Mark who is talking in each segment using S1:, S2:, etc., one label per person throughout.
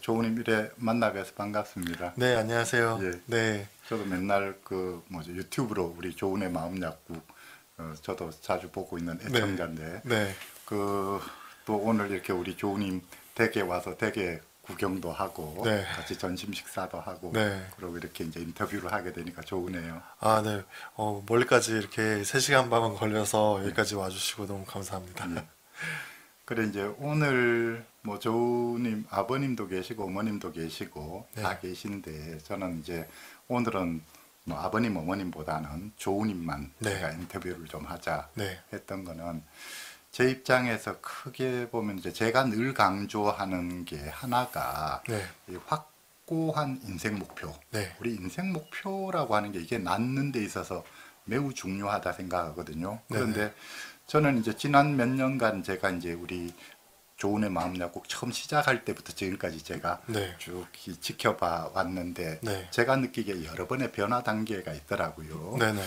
S1: 조우님 이래 만나게 해서 반갑습니다.
S2: 네, 안녕하세요.
S1: 예.
S2: 네,
S1: 저도 맨날 그 뭐죠 유튜브로 우리 조은의 마음 약국 어, 저도 자주 보고 있는 애청자인데
S2: 네,
S1: 그 또 오늘 이렇게 우리 조우님 댁에 와서 댁에 구경도 하고
S2: 네.
S1: 같이 점심 식사도 하고
S2: 네.
S1: 그리고 이렇게 이제 인터뷰를 하게 되니까 좋으네요.
S2: 아, 네. 어, 멀리까지 이렇게 3시간 반 걸려서 여기까지 와주시고 너무 감사합니다.
S1: 예. 그래 이제 오늘 뭐 조우님 아버님도 계시고 어머님도 계시고
S2: 네.
S1: 다 계신데 저는 이제 오늘은 뭐 아버님 어머님보다는 조우님만
S2: 네.
S1: 제가 인터뷰를 좀 하자
S2: 네,
S1: 했던 거는 제 입장에서 크게 보면 이제 제가 늘 강조하는 게 하나가
S2: 네,
S1: 이 확고한 인생 목표.
S2: 네,
S1: 우리 인생 목표라고 하는 게 이게 낳는 데 있어서 매우 중요하다 생각하거든요. 그런데 저는 이제 지난 몇 년간 제가 이제 우리 조은의 마음 약국 처음 시작할 때부터 지금까지 제가
S2: 네,
S1: 쭉 이- 지켜봐 왔는데
S2: 네.
S1: 제가 느끼기에 여러 번의 변화 단계가 있더라고요.
S2: 네, 네,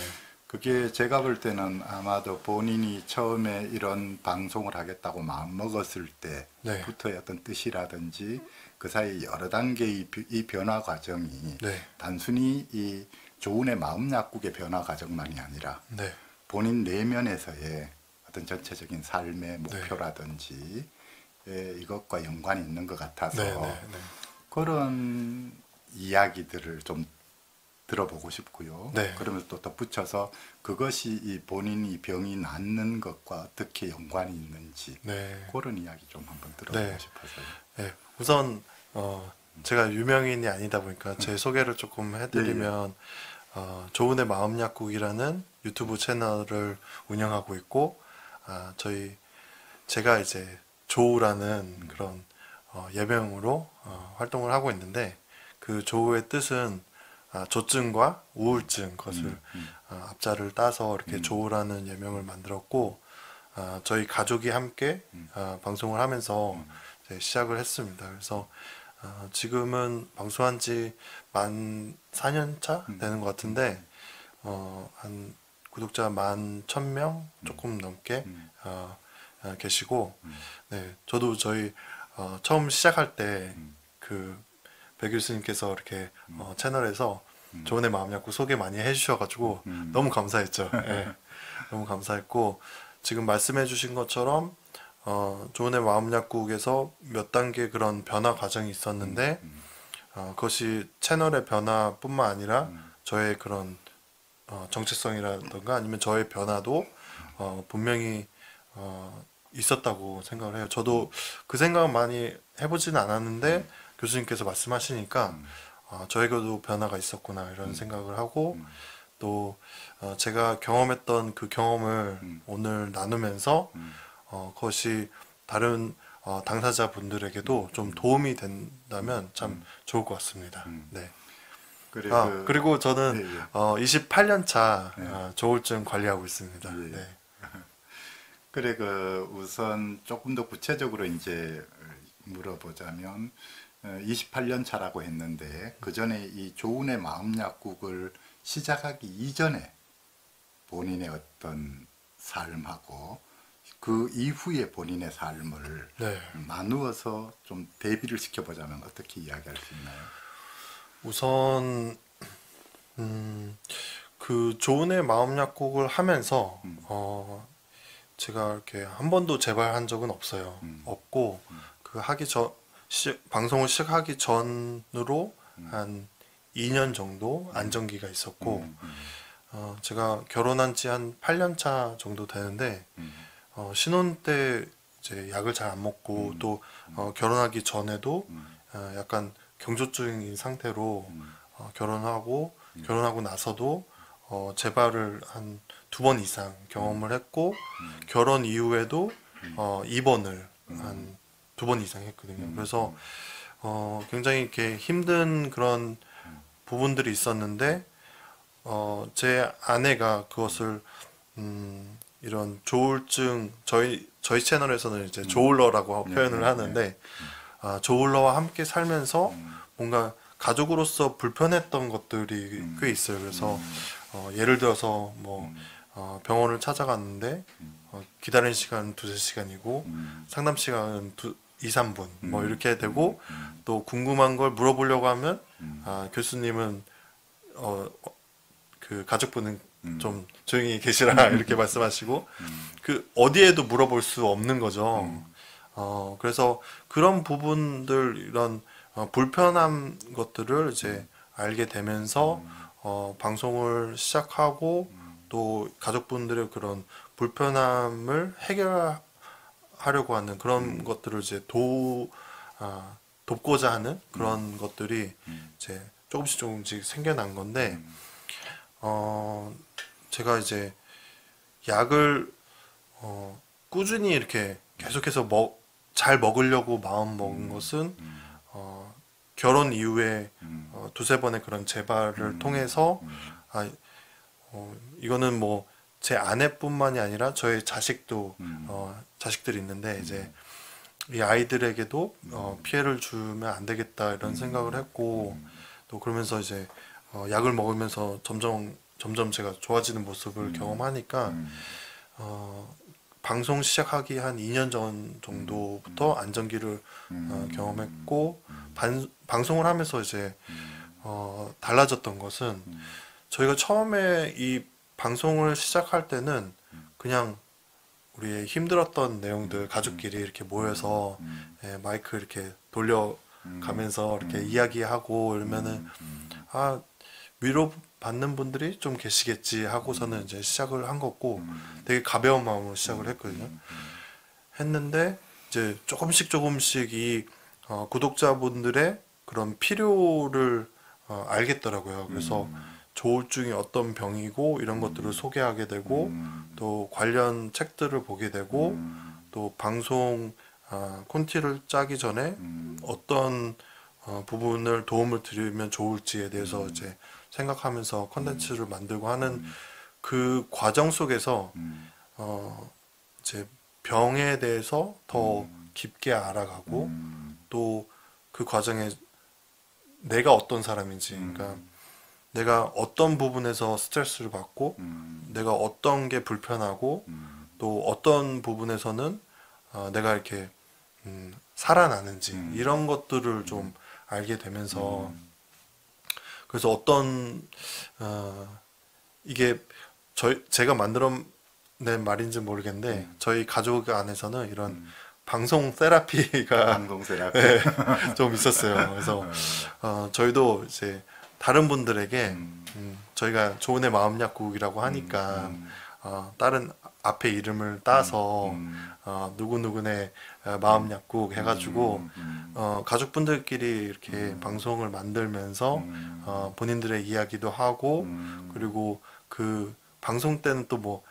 S1: 그게 제가 볼 때는 아마도 본인이 처음에 이런 방송을 하겠다고 마음 먹었을
S2: 네,
S1: 때부터의 어떤 뜻이라든지 그 사이 여러 단계의 비- 이 변화 과정이
S2: 네,
S1: 단순히 이 조은의 마음 약국의 변화 과정만이 아니라
S2: 네,
S1: 본인 내면에서의 어떤 전체적인 삶의
S2: 네.
S1: 목표라든지 예, 이것과 연관이 있는 것 같아서
S2: 네, 네, 네.
S1: 그런 이야기들을 좀 들어보고 싶고요.
S2: 네.
S1: 그러면서 또 덧붙여서 그것이 이 본인이 병이 낫는 것과 어떻게 연관이 있는지
S2: 네.
S1: 그런 이야기 좀 한번 들어보고
S2: 네.
S1: 싶어서요.
S2: 네. 우선 어, 제가 유명인이 아니다 보니까 제 소개를 조금 해드리면 어, 조은의 마음 약국이라는 유튜브 채널을 운영하고 있고 아, 저희 제가 이제 조우라는 그런 어, 예명으로 어, 활동을 하고 있는데 그 조우의 뜻은 아, 조증과 우울증 것을
S1: 음, 음.
S2: 어, 앞자를 따서 이렇게
S1: 음.
S2: 조우라는 예명을 만들었고 아, 저희 가족이 함께
S1: 음.
S2: 아, 방송을 하면서
S1: 음.
S2: 시작을 했습니다. 그래서 어, 지금은 방송한 지 만 4년 차
S1: 음.
S2: 되는 것 같은데 어, 한 구독자 만 1000명 조금 넘게 어, 계시고
S1: 음.
S2: 네, 저도 저희 어, 처음 시작할 때
S1: 음.
S2: 그배 교수님께서 이렇게
S1: 음.
S2: 어, 채널에서
S1: 음.
S2: 조은의 마음 약국 소개 많이 해주셔가지고
S1: 음.
S2: 너무 감사했죠. 예. 너무 감사했고 지금 말씀해주신 것처럼 어, 조은의 마음 약국에서 몇 단계 그런 변화 과정이 있었는데
S1: 음,
S2: 어, 그것이 채널의 변화뿐만 아니라
S1: 음.
S2: 저의 그런 어, 정체성이라든가 아니면 저의 변화도 어, 분명히 어, 있었다고 생각을 해요. 저도 그 생각은 많이 해보지는 않았는데 교수님께서 말씀하시니까
S1: 음.
S2: 어, 저에게도 변화가 있었구나 이런
S1: 음.
S2: 생각을 하고
S1: 음.
S2: 또 어, 제가 경험했던 그 경험을
S1: 음.
S2: 오늘 나누면서
S1: 음.
S2: 어, 그것이 다른 어, 당사자분들에게도 좀 도움이 된다면 참
S1: 음.
S2: 좋을 것 같습니다.
S1: 음.
S2: 네.
S1: 그래
S2: 아,
S1: 그,
S2: 그리고 저는
S1: 예, 예.
S2: 어, 28년 차
S1: 네.
S2: 어, 조울증 관리하고 있습니다.
S1: 예.
S2: 네.
S1: 그래 그 우선 조금 더 구체적으로 이제 물어보자면 28년 차라고 했는데 그 전에 이 조은의 마음 약국을 시작하기 이전에 본인의 어떤 삶하고 그 이후에 본인의 삶을
S2: 네.
S1: 나누어서 좀 대비를 시켜보자면 어떻게 이야기할 수 있나요?
S2: 우선 음, 그 조은의 마음 약국을 하면서
S1: 음.
S2: 어, 제가 이렇게 한 번도 재발한 적은 없어요.
S1: 음.
S2: 없고
S1: 음.
S2: 그 하기 전 시, 방송을 시작하기 전으로
S1: 음.
S2: 한 2년 정도 안정기가 있었고
S1: 음, 음,
S2: 어, 제가 결혼한 지 한 8년 차 정도 되는데
S1: 음,
S2: 어, 신혼 때 이제 약을 잘 안 먹고
S1: 음.
S2: 또 어, 결혼하기 전에도
S1: 음,
S2: 어, 약간 경조증인 상태로
S1: 음,
S2: 어, 결혼하고
S1: 음.
S2: 결혼하고 나서도 어, 재발을 한 두 번 이상 경험을 했고
S1: 음.
S2: 결혼 이후에도
S1: 음.
S2: 어, 입원을
S1: 음.
S2: 한두 번 이상 했거든요.
S1: 음,
S2: 그래서 어, 굉장히 이렇게 힘든 그런
S1: 음.
S2: 부분들이 있었는데 어, 제 아내가 그것을 음, 이런 조울증 저희 저희 채널에서는 이제 조울러라고
S1: 네,
S2: 표현을
S1: 네,
S2: 하는데 아, 조울러와 함께 살면서
S1: 음,
S2: 뭔가 가족으로서 불편했던 것들이
S1: 음.
S2: 꽤 있어요. 그래서
S1: 음,
S2: 어, 예를 들어서 뭐
S1: 음,
S2: 어, 병원을 찾아갔는데
S1: 음.
S2: 어, 기다리는 시간 두세 시간이고
S1: 음,
S2: 상담 시간은 두, 2, 3분 뭐
S1: 음.
S2: 이렇게 되고
S1: 음.
S2: 또 궁금한 걸 물어보려고 하면
S1: 음.
S2: 아, 교수님은 어, 어, 그 가족분은
S1: 음.
S2: 좀 조용히 계시라 이렇게 말씀하시고
S1: 음.
S2: 그 어디에도 물어볼 수 없는 거죠.
S1: 음.
S2: 어, 그래서 그런 부분들 이런 어, 불편한 것들을 이제 알게 되면서 어, 방송을 시작하고 또 가족분들의 그런 불편함을 해결하려고 하는 그런 것들을 이제 도 아, 돕고자 하는 그런 것들이
S1: 음.
S2: 이제 조금씩 조금씩 생겨난 건데 어 제가 이제 약을 어 꾸준히 이렇게 계속해서 먹 잘 먹으려고 마음 먹은 것은
S1: 음.
S2: 어 결혼 이후에
S1: 음.
S2: 어, 두세 번의 그런 재발을
S1: 음.
S2: 통해서
S1: 음.
S2: 아 어, 이거는 뭐 제 아내뿐만이 아니라 저의 자식도
S1: 음.
S2: 어, 자식들이 있는데 이제 이 아이들에게도 어,
S1: 음.
S2: 피해를 주면 안 되겠다 이런 생각을 했고 또 그러면서 이제 어, 약을 먹으면서 점점 점점 제가 좋아지는 모습을
S1: 음.
S2: 경험하니까
S1: 음.
S2: 어, 방송 시작하기 한 2년 전 정도부터 안정기를 어,
S1: 음.
S2: 경험했고
S1: 음.
S2: 반, 방송을 하면서 이제
S1: 음.
S2: 어, 달라졌던 것은
S1: 음.
S2: 저희가 처음에 이 방송을 시작할 때는 그냥 우리의 힘들었던 내용들 가족끼리 이렇게 모여서
S1: 음.
S2: 예, 마이크 이렇게 돌려가면서 이렇게 이야기하고 이러면은
S1: 음.
S2: 아 위로 받는 분들이 좀 계시겠지 하고서는 이제 시작을 한 거고
S1: 음.
S2: 되게 가벼운 마음으로 시작을 했거든요. 했는데 이제 조금씩 조금씩 이 어, 구독자분들의 그런 필요를 어, 알겠더라고요. 그래서
S1: 음.
S2: 조울증이 어떤 병이고 이런 것들을 소개하게 되고
S1: 음.
S2: 또 관련 책들을 보게 되고
S1: 음.
S2: 또 방송 아, 콘티를 짜기 전에
S1: 음.
S2: 어떤 어, 부분을 도움을 드리면 좋을지에 대해서
S1: 음.
S2: 이제 생각하면서 컨텐츠를 만들고 하는
S1: 음.
S2: 그 과정 속에서
S1: 음.
S2: 어, 이제 병에 대해서 더
S1: 음.
S2: 깊게 알아가고
S1: 음.
S2: 또그 과정에 내가 어떤 사람인지
S1: 음.
S2: 그러니까 내가 어떤 부분에서 스트레스를 받고
S1: 음.
S2: 내가 어떤 게 불편하고
S1: 음.
S2: 또 어떤 부분에서는 어, 내가 이렇게 음, 살아나는지
S1: 음.
S2: 이런 것들을 좀 알게 되면서
S1: 음.
S2: 그래서 어떤 어, 이게 저희 제가 만들어낸 말인지 모르겠는데
S1: 음.
S2: 저희 가족 안에서는 이런
S1: 음.
S2: 방송 세라피가
S1: 방송 세라.
S2: 네, 좀 있었어요. 그래서 어, 저희도 이제 다른 분들에게
S1: 음.
S2: 음, 저희가 조은의 마음 약국이라고 하니까
S1: 음.
S2: 어, 다른 앞에 이름을 따서
S1: 음.
S2: 어, 누구누구네 어, 마음 약국 해가지고
S1: 음.
S2: 어, 가족분들끼리 이렇게 방송을 만들면서
S1: 음.
S2: 어, 본인들의 이야기도 하고
S1: 음.
S2: 그리고 그 방송 때는 또뭐막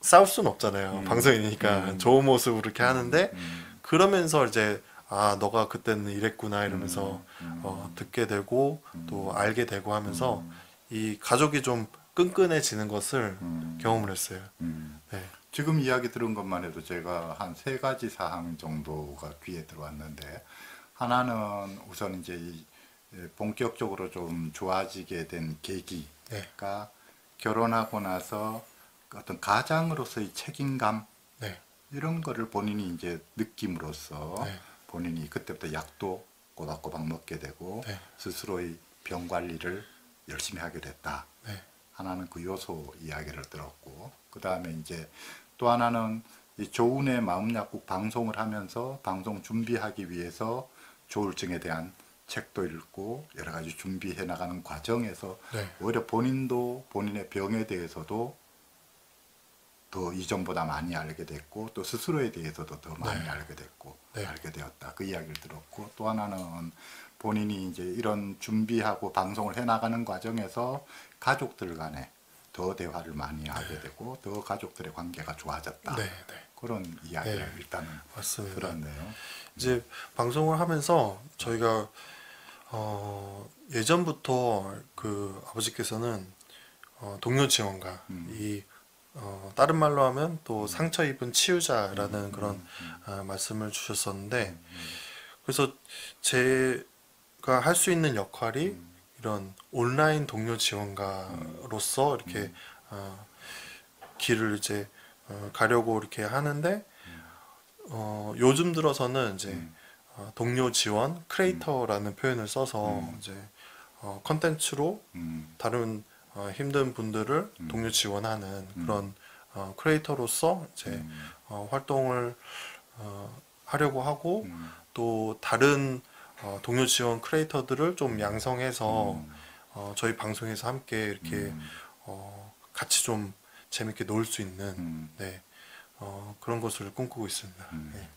S2: 싸울 수는 없잖아요.
S1: 음.
S2: 방송이니까
S1: 음.
S2: 좋은 모습으로 이렇게 하는데
S1: 음.
S2: 그러면서 이제 아 너가 그때는 이랬구나 이러면서
S1: 음.
S2: 어, 듣게 되고 또 알게 되고 하면서
S1: 음.
S2: 이 가족이 좀 끈끈해지는 것을
S1: 음.
S2: 경험을 했어요.
S1: 음.
S2: 네.
S1: 지금 이야기 들은 것만 해도 제가 한 세 가지 사항 정도가 귀에 들어왔는데 하나는 우선 이제 이 예, 본격적으로 좀 좋아지게 된 계기가
S2: 네.
S1: 결혼하고 나서 어떤 가장으로서의 책임감
S2: 네.
S1: 이런 거를 본인이 이제 느낌으로써
S2: 네.
S1: 본인이 그때부터 약도 꼬박꼬박 먹게 되고
S2: 네.
S1: 스스로의 병 관리를 열심히 하게 됐다.
S2: 네.
S1: 하나는 그 요소 이야기를 들었고 그 다음에 이제 또 하나는 이 조은의 마음약국 방송을 하면서 방송 준비하기 위해서 조울증에 대한 책도 읽고 여러 가지 준비해 나가는 과정에서
S2: 네.
S1: 오히려 본인도 본인의 병에 대해서도 더 이전보다 많이 알게 됐고 또 스스로에 대해서도 더 많이
S2: 네.
S1: 알게 됐고
S2: 네.
S1: 알게 되었다 그 이야기를 들었고 또 하나는 본인이 이제 이런 준비하고 방송을 해 나가는 과정에서 가족들 간에 더 대화를 많이 하게 되고 더 가족들의 관계가 좋아졌다
S2: 네. 네.
S1: 그런 이야기를
S2: 네.
S1: 일단은
S2: 맞습니다.
S1: 들었네요.
S2: 이제 방송을 하면서 저희가 어, 예전부터 그 아버지께서는 어, 동료 지원가
S1: 음.
S2: 이 어, 다른 말로 하면 또 상처 입은 치유자라는 그런 아, 말씀을 주셨었는데 그래서 제가 할 수 있는 역할이 이런 온라인 동료 지원가로서 이렇게 어, 길을 이제 어, 가려고 이렇게 하는데 어, 요즘 들어서는 이제
S1: 음.
S2: 어, 동료 지원 크리에이터라는 표현을 써서
S1: 음.
S2: 이제 어, 컨텐츠로
S1: 음,
S2: 다른 어, 힘든 분들을
S1: 음.
S2: 동료 지원하는
S1: 음.
S2: 그런 어, 크리에이터로서 이제
S1: 음,
S2: 어, 활동을 어, 하려고 하고
S1: 음,
S2: 또 다른 어, 동료 지원 크리에이터들을 좀 양성해서
S1: 음,
S2: 어, 저희 방송에서 함께 이렇게
S1: 음,
S2: 어, 같이 좀 재밌게 놀 수 있는
S1: 음.
S2: 네, 어, 그런 것을 꿈꾸고 있습니다.
S1: 음.
S2: 네.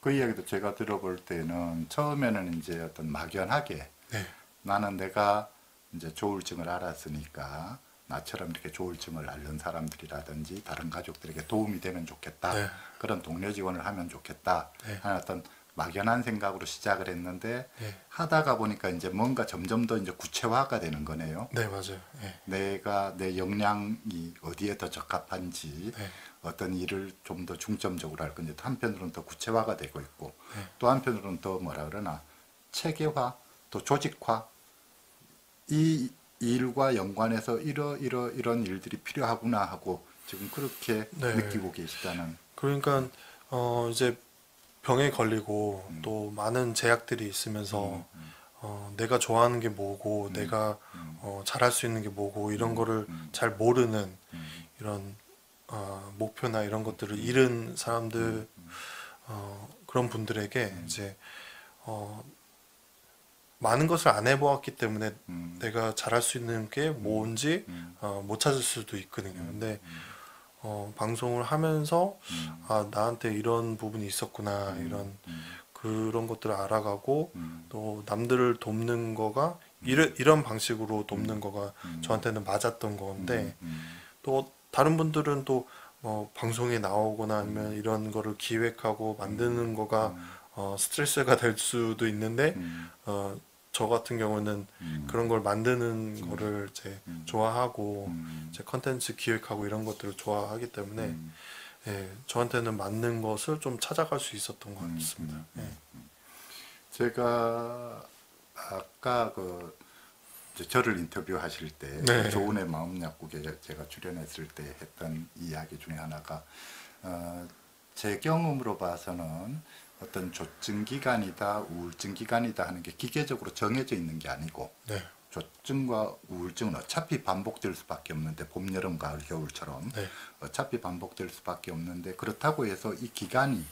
S1: 그 이야기도 제가 들어볼 때는 처음에는 이제 어떤 막연하게
S2: 네.
S1: 나는 내가 이제 조울증을 알았으니까 나처럼 이렇게 조울증을 앓는 사람들이라든지 다른 가족들에게 도움이 되면 좋겠다.
S2: 네.
S1: 그런 동료 지원을 하면 좋겠다.
S2: 네.
S1: 하는 어떤 막연한 생각으로 시작을 했는데
S2: 네.
S1: 하다가 보니까 이제 뭔가 점점 더 이제 구체화가 되는 거네요.
S2: 네, 맞아요. 네.
S1: 내가 내 역량이 어디에 더 적합한지
S2: 네.
S1: 어떤 일을 좀 더 중점적으로 할 건지 또 한편으로는 더 구체화가 되고 있고
S2: 네.
S1: 또 한편으로는 더 뭐라 그러나 체계화 또 조직화 이 일과 연관해서 이러 이러 이런 일들이 필요하구나 하고 지금 그렇게
S2: 네.
S1: 느끼고 계시다는
S2: 그러니까 어, 이제 병에 걸리고
S1: 음.
S2: 또 많은 제약들이 있으면서
S1: 음, 음,
S2: 어, 내가 좋아하는 게 뭐고
S1: 음.
S2: 내가
S1: 음,
S2: 어, 잘할 수 있는 게 뭐고 이런
S1: 음.
S2: 거를
S1: 음.
S2: 잘 모르는
S1: 음,
S2: 이런 어, 목표나 이런 것들을 잃은 사람들
S1: 음.
S2: 어, 그런 분들에게
S1: 음.
S2: 이제 어, 많은 것을 안 해보았기 때문에
S1: 음,
S2: 내가 잘할 수 있는 게 뭔지
S1: 음,
S2: 어, 못 찾을 수도 있거든요. 근데
S1: 음,
S2: 어, 방송을 하면서
S1: 음,
S2: 아 나한테 이런 부분이 있었구나
S1: 음,
S2: 이런
S1: 음,
S2: 그런 것들을 알아가고
S1: 음,
S2: 또 남들을 돕는 거가 이런 이런 방식으로 돕는 거가
S1: 음,
S2: 저한테는 맞았던 건데
S1: 음,
S2: 또 다른 분들은 또 어, 방송에 나오거나 아니면 이런 거를 기획하고 만드는 거가
S1: 음,
S2: 어, 스트레스가 될 수도 있는데
S1: 음,
S2: 어, 저 같은 경우는
S1: 음,
S2: 그런 걸 만드는 거를 이제
S1: 음.
S2: 좋아하고
S1: 음,
S2: 이제 컨텐츠 기획하고 이런 것들을 좋아하기 때문에
S1: 음,
S2: 예, 저한테는 맞는 것을 좀 찾아갈 수 있었던 것
S1: 음,
S2: 같습니다.
S1: 음,
S2: 예.
S1: 제가 아까 그 저를 인터뷰하실 때
S2: 네.
S1: 조은의 마음 약국에 제가 출연했을 때 했던 이야기 중에 하나가 어, 제 경험으로 봐서는 어떤 조증 기간이다 우울증 기간이다 하는 게 기계적으로 정해져 있는 게 아니고
S2: 네,
S1: 조증과 우울증은 어차피 반복될 수밖에 없는데 봄, 여름, 가을, 겨울처럼
S2: 네,
S1: 어차피 반복될 수밖에 없는데 그렇다고 해서 이 기간이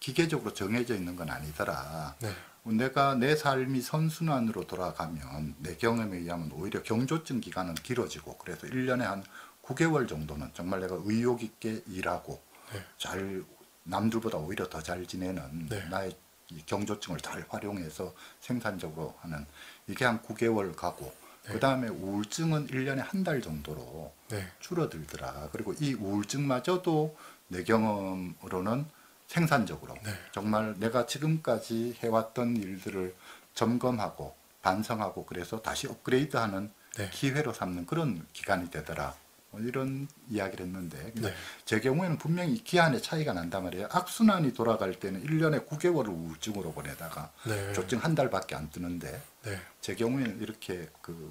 S1: 기계적으로 정해져 있는 건 아니더라.
S2: 네,
S1: 내가 내 삶이 선순환으로 돌아가면 내 경험에 의하면 오히려 경조증 기간은 길어지고 그래서 1년에 한 9개월 정도는 정말 내가 의욕 있게 일하고
S2: 네.
S1: 잘 남들보다 오히려 더 잘 지내는
S2: 네.
S1: 나의 이 경조증을 잘 활용해서 생산적으로 하는 이게 한 9개월 가고
S2: 네.
S1: 그 다음에 우울증은 1년에 한 달 정도로
S2: 네,
S1: 줄어들더라. 그리고 이 우울증마저도 내 경험으로는 생산적으로
S2: 네.
S1: 정말 내가 지금까지 해왔던 일들을 점검하고 반성하고 그래서 다시 업그레이드하는
S2: 네.
S1: 기회로 삼는 그런 기간이 되더라. 뭐 이런 이야기를 했는데 근데
S2: 네.
S1: 제 경우에는 분명히 이 기한의 차이가 난단 말이에요. 악순환이 돌아갈 때는 1년에 9개월을 우울증으로 보내다가
S2: 네,
S1: 조증 한 달밖에 안 뜨는데
S2: 네,
S1: 제 경우에는 이렇게 그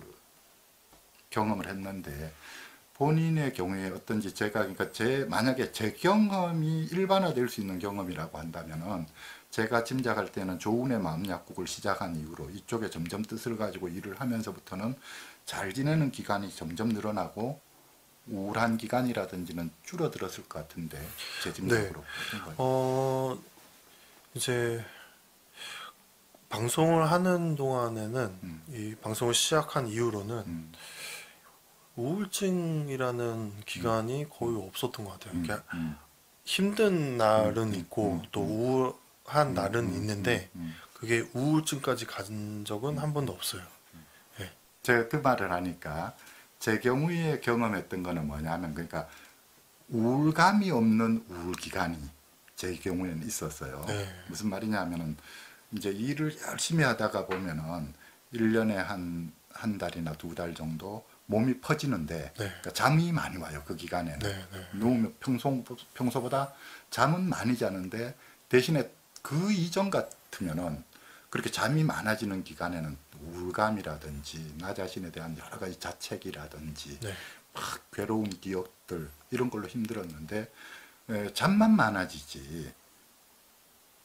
S1: 경험을 했는데 본인의 경우에 어떤지 제가 그러니까 제 만약에 제 경험이 일반화될 수 있는 경험이라고 한다면은 제가 짐작할 때는 조은의 마음 약국을 시작한 이후로 이쪽에 점점 뜻을 가지고 일을 하면서부터는 잘 지내는 기간이 점점 늘어나고 우울한 기간이라든지는 줄어들었을 것 같은데 제 짐작으로 어떤가요?
S2: 어 이제 방송을 하는 동안에는
S1: 음.
S2: 이 방송을 시작한 이후로는
S1: 음,
S2: 우울증이라는 기간이 거의 없었던 것 같아요.
S1: 음,
S2: 그러니까
S1: 음,
S2: 힘든 날은
S1: 음,
S2: 있고
S1: 음,
S2: 또
S1: 음.
S2: 우울한
S1: 음,
S2: 날은
S1: 음,
S2: 있는데
S1: 음, 음.
S2: 그게 우울증까지 간 적은 한 번도 없어요.
S1: 제가 그 말을 하니까 제 경우에 경험했던 거는 뭐냐면 그러니까 우울감이 없는 우울 기간이 제 경우에는 있었어요.
S2: 네.
S1: 무슨 말이냐면은 이제 일을 열심히 하다가 보면은 1년에 한, 한 달이나 두 달 정도 몸이 퍼지는데
S2: 네.
S1: 그러니까 잠이 많이 와요. 그 기간에는.
S2: 네, 네.
S1: 누우면 평소, 평소보다 잠은 많이 자는데 대신에 그 이전 같으면은 그렇게 잠이 많아지는 기간에는 우울감이라든지 나 자신에 대한 여러 가지 자책이라든지
S2: 네.
S1: 막 괴로운 기억들 이런 걸로 힘들었는데 에, 잠만 많아지지.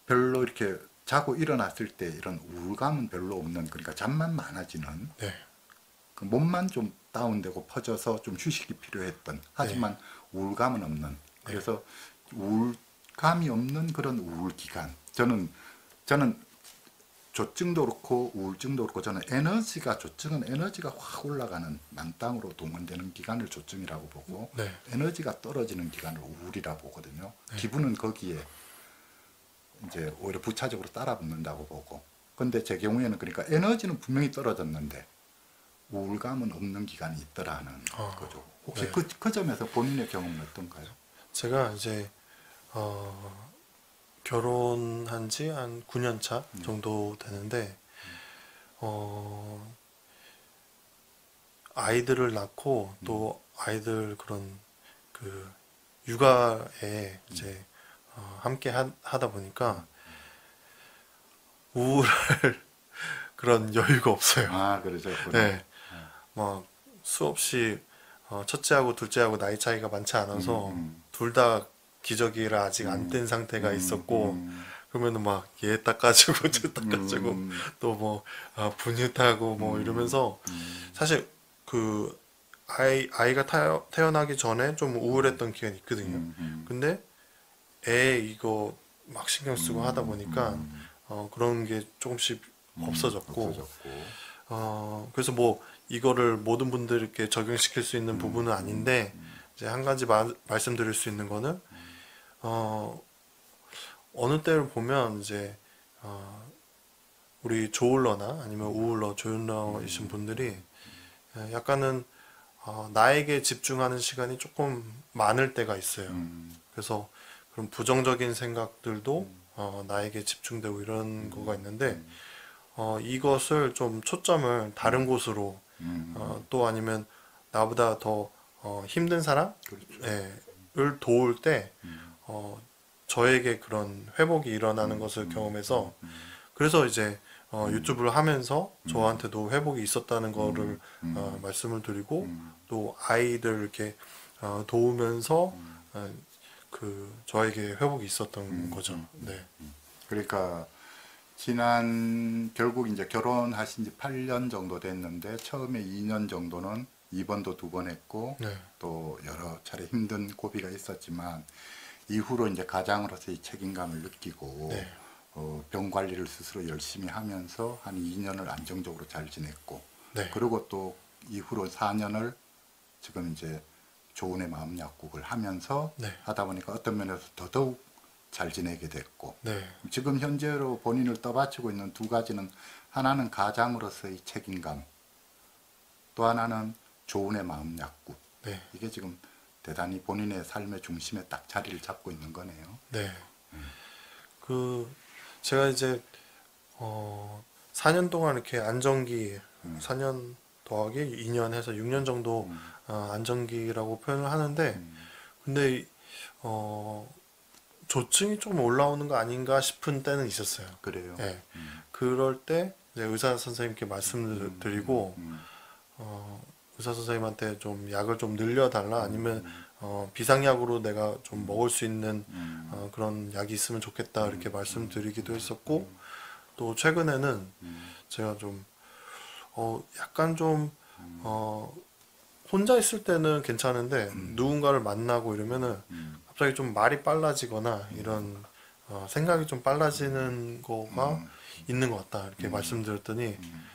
S1: 별로 이렇게 자고 일어났을 때 이런 우울감은 별로 없는 그러니까 잠만 많아지는
S2: 네.
S1: 그 몸만 좀 다운되고 퍼져서 좀 휴식이 필요했던 하지만 우울감은 없는. 그래서 우울감이 없는 그런 우울 기간. 저는 저는 조증도 그렇고 우울증도 그렇고 저는 에너지가 조증은 에너지가 확 올라가는 만땅으로 동원되는 기간을 조증이라고 보고
S2: 네.
S1: 에너지가 떨어지는 기간을 우울이라 보거든요. 기분은 거기에 이제 오히려 부차적으로 따라 붙는다고 보고. 근데 제 경우에는 그러니까 에너지는 분명히 떨어졌는데 우울감은 없는 기간이 있더라는
S2: 아,
S1: 거죠. 혹시
S2: 네.
S1: 그, 그 점에서 본인의 경험은 어떤가요?
S2: 제가 이제 어, 결혼한 지 한 9년 차
S1: 음.
S2: 정도 되는데 어, 아이들을 낳고
S1: 음.
S2: 또 아이들 그런 그 육아에 이제 어, 함께 하, 하다 보니까 우울할 그런 여유가 없어요.
S1: 아, 그러죠.
S2: 네. 막 수없이 어, 첫째하고 둘째하고 나이 차이가 많지 않아서
S1: 음,
S2: 둘다 기저귀를 아직 안 뗀 상태가 있었고 그러면은 막 얘 닦아주고 쟤 닦아주고
S1: 음,
S2: 또뭐 분유 타고 뭐 이러면서
S1: 음.
S2: 사실 그 아이 아이가 타, 태어나기 전에 좀 우울했던 기간이 있거든요.
S1: 음,
S2: 근데 애 이거 막 신경 쓰고 하다 보니까
S1: 음,
S2: 어, 그런 게 조금씩
S1: 음,
S2: 없어졌고
S1: 없어졌고.
S2: 어, 그래서 뭐 이거를 모든 분들께 적용시킬 수 있는 부분은 아닌데 이제 한 가지 마- 말씀드릴 수 있는 거는 어, 어느 때를 보면 이제 어, 우리 조울러나 아니면 우울러, 조울러이신 분들이 예, 약간은 어, 나에게 집중하는 시간이 조금 많을 때가 있어요.
S1: 음,
S2: 그래서 그런 부정적인 생각들도 어, 나에게 집중되고 이런 거가 있는데 어, 이것을 좀 초점을 다른 곳으로
S1: 음,
S2: 어, 또 아니면 나보다 더 어, 힘든 사람
S1: 그렇죠.
S2: 예, 을 도울 때
S1: 음,
S2: 어, 저에게 그런 회복이 일어나는 것을 경험해서 그래서 이제 어, 유튜브를 하면서 저한테도 회복이 있었다는 거를
S1: 음,
S2: 어, 말씀을 드리고
S1: 음,
S2: 또 아이들 이렇게 어, 도우면서 어, 그 저에게 회복이 있었던
S1: 음,
S2: 거죠. 네.
S1: 그러니까 지난 결국 이제 결혼하신 지 8년 정도 됐는데 처음에 2년 정도는 입원도 두 번 했고
S2: 네.
S1: 또 여러 차례 힘든 고비가 있었지만 이후로 이제 가장으로서의 책임감을 느끼고
S2: 네.
S1: 어, 병 관리를 스스로 열심히 하면서 한 2년을 안정적으로 잘 지냈고
S2: 네.
S1: 그리고 또 이후로 4년을 지금 이제 조은의 마음 약국을 하면서
S2: 네.
S1: 하다 보니까 어떤 면에서 더더욱 잘 지내게 됐고
S2: 네.
S1: 지금 현재로 본인을 떠받치고 있는 두 가지는 하나는 가장으로서의 책임감 또 하나는 조은의 마음 약국
S2: 네.
S1: 이게 지금 대단히 본인의 삶의 중심에 딱 자리를 잡고 있는 거네요.
S2: 네. 그 제가 이제 어 4년 동안 이렇게 안정기
S1: 음.
S2: 4년 더하기 2년 해서 6년 정도
S1: 음.
S2: 어, 안정기라고 표현을 하는데
S1: 음.
S2: 근데 이- 어 조증이 좀 올라오는 거 아닌가 싶은 때는 있었어요.
S1: 그래요.
S2: 예.
S1: 음.
S2: 그럴 때 이제 의사 선생님께 말씀을
S1: 음.
S2: 드리고
S1: 음.
S2: 어, 의사 선생님한테 좀 약을 좀 늘려달라 아니면
S1: 음.
S2: 어, 비상약으로 내가 좀 먹을 수 있는
S1: 음.
S2: 어, 그런 약이 있으면 좋겠다 이렇게 말씀드리기도 했었고
S1: 음.
S2: 또 최근에는
S1: 음.
S2: 제가 좀 어, 약간 좀
S1: 음.
S2: 어, 혼자 있을 때는 괜찮은데
S1: 음.
S2: 누군가를 만나고 이러면은
S1: 음.
S2: 갑자기 좀 말이 빨라지거나 이런 어, 생각이 좀 빨라지는 거가
S1: 음.
S2: 있는 것 같다 이렇게
S1: 음.
S2: 말씀드렸더니
S1: 음.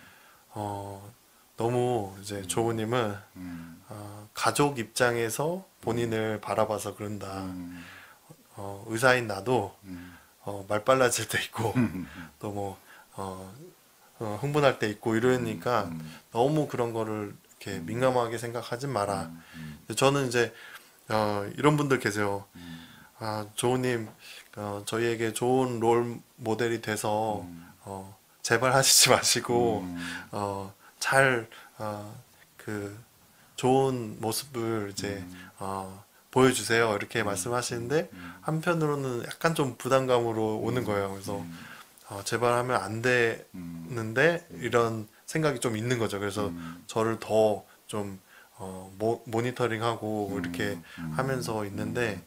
S2: 어, 너무 이제 조우님은
S1: 음.
S2: 어, 가족 입장에서 본인을 바라봐서 그런다.
S1: 음.
S2: 어, 의사인 나도
S1: 음.
S2: 어, 말 빨라질 때 있고
S1: 음.
S2: 또뭐 어, 어, 흥분할 때 있고 이러니까
S1: 음.
S2: 너무 그런 거를 이렇게 민감하게 생각하지 마라.
S1: 음. 음.
S2: 저는 이제 어, 이런 분들 계세요.
S1: 음.
S2: 아, 조우님 어, 저희에게 좋은 롤 모델이 돼서
S1: 음.
S2: 어, 제발 하시지 마시고
S1: 음.
S2: 어, 잘, 어, 그, 좋은 모습을 이제,
S1: 음.
S2: 어, 보여주세요. 이렇게 말씀하시는데,
S1: 음.
S2: 한편으로는 약간 좀 부담감으로 오는 거예요. 그래서,
S1: 음.
S2: 어, 제발 하면 안
S1: 음.
S2: 되는데, 이런 생각이 좀 있는 거죠. 그래서
S1: 음.
S2: 저를 더 좀, 어, 모, 모니터링하고
S1: 음.
S2: 이렇게
S1: 음.
S2: 하면서 있는데,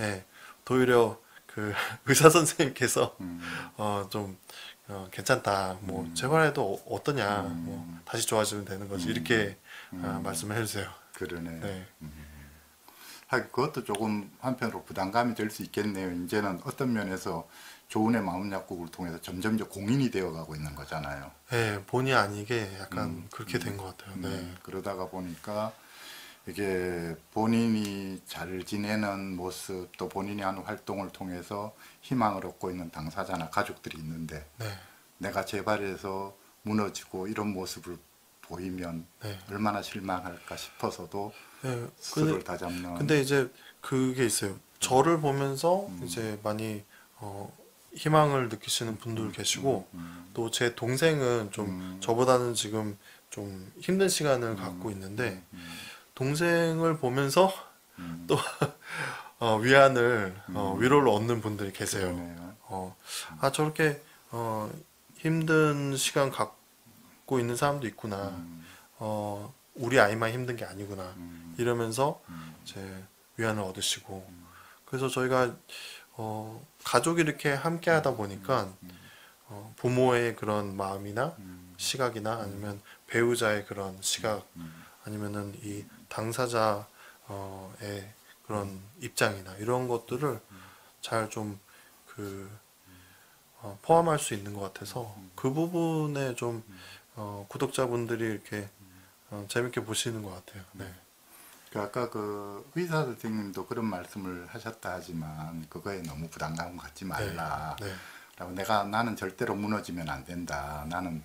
S2: 예, 오히려 그 의사 선생님께서
S1: 음.
S2: 어좀 어, 괜찮다 뭐
S1: 음.
S2: 재활해도 어, 어떠냐
S1: 음.
S2: 뭐 다시 좋아지면 되는 거지
S1: 음.
S2: 이렇게
S1: 음.
S2: 아, 말씀을 해주세요.
S1: 그러네.
S2: 네.
S1: 하긴 그것도 조금 한편으로 부담감이 될 수 있겠네요. 이제는 어떤 면에서 조은의 마음 약국을 통해서 점점 더 공인이 되어가고 있는 거잖아요.
S2: 네, 본의 아니게 약간
S1: 음.
S2: 그렇게 된 것 같아요. 네.
S1: 네, 그러다가 보니까 이게 본인이 잘 지내는 모습 또 본인이 하는 활동을 통해서 희망을 얻고 있는 당사자나 가족들이 있는데
S2: 네,
S1: 내가 재발해서 무너지고 이런 모습을 보이면
S2: 네.
S1: 얼마나 실망할까 싶어서도
S2: 네.
S1: 스스로를
S2: 근데,
S1: 다잡는
S2: 근데 이제 그게 있어요. 저를 보면서
S1: 음.
S2: 이제 많이 어, 희망을 느끼시는 분들 계시고
S1: 음,
S2: 또제 동생은 좀
S1: 음.
S2: 저보다는 지금 좀 힘든 시간을 갖고 있는데
S1: 음,
S2: 동생을 보면서
S1: 음,
S2: 또 어, 위안을 어,
S1: 음.
S2: 위로를 얻는 분들이 계세요.
S1: 그러네요.
S2: 어, 아 저렇게 어, 힘든 시간 갖고 있는 사람도 있구나.
S1: 음,
S2: 어, 우리 아이만 힘든 게 아니구나.
S1: 음,
S2: 이러면서
S1: 음,
S2: 이제 위안을 얻으시고. 그래서 저희가 어, 가족이 이렇게 함께 하다 보니까 어, 부모의 그런 마음이나
S1: 음,
S2: 시각이나 아니면 배우자의 그런 시각
S1: 음,
S2: 아니면은 이 당사자의 그런 입장이나 이런 것들을 잘좀그 어, 포함할 수 있는 것 같아서 그 부분에 좀 어, 구독자분들이 이렇게 어, 재밌게 보시는 것 같아요. 네.
S1: 그 아까 그 의사 선생님도 그런 말씀을 하셨다 하지만 그거에 너무 부담감 갖지 말라.
S2: 네.
S1: 라고 내가 나는 절대로 무너지면 안 된다. 나는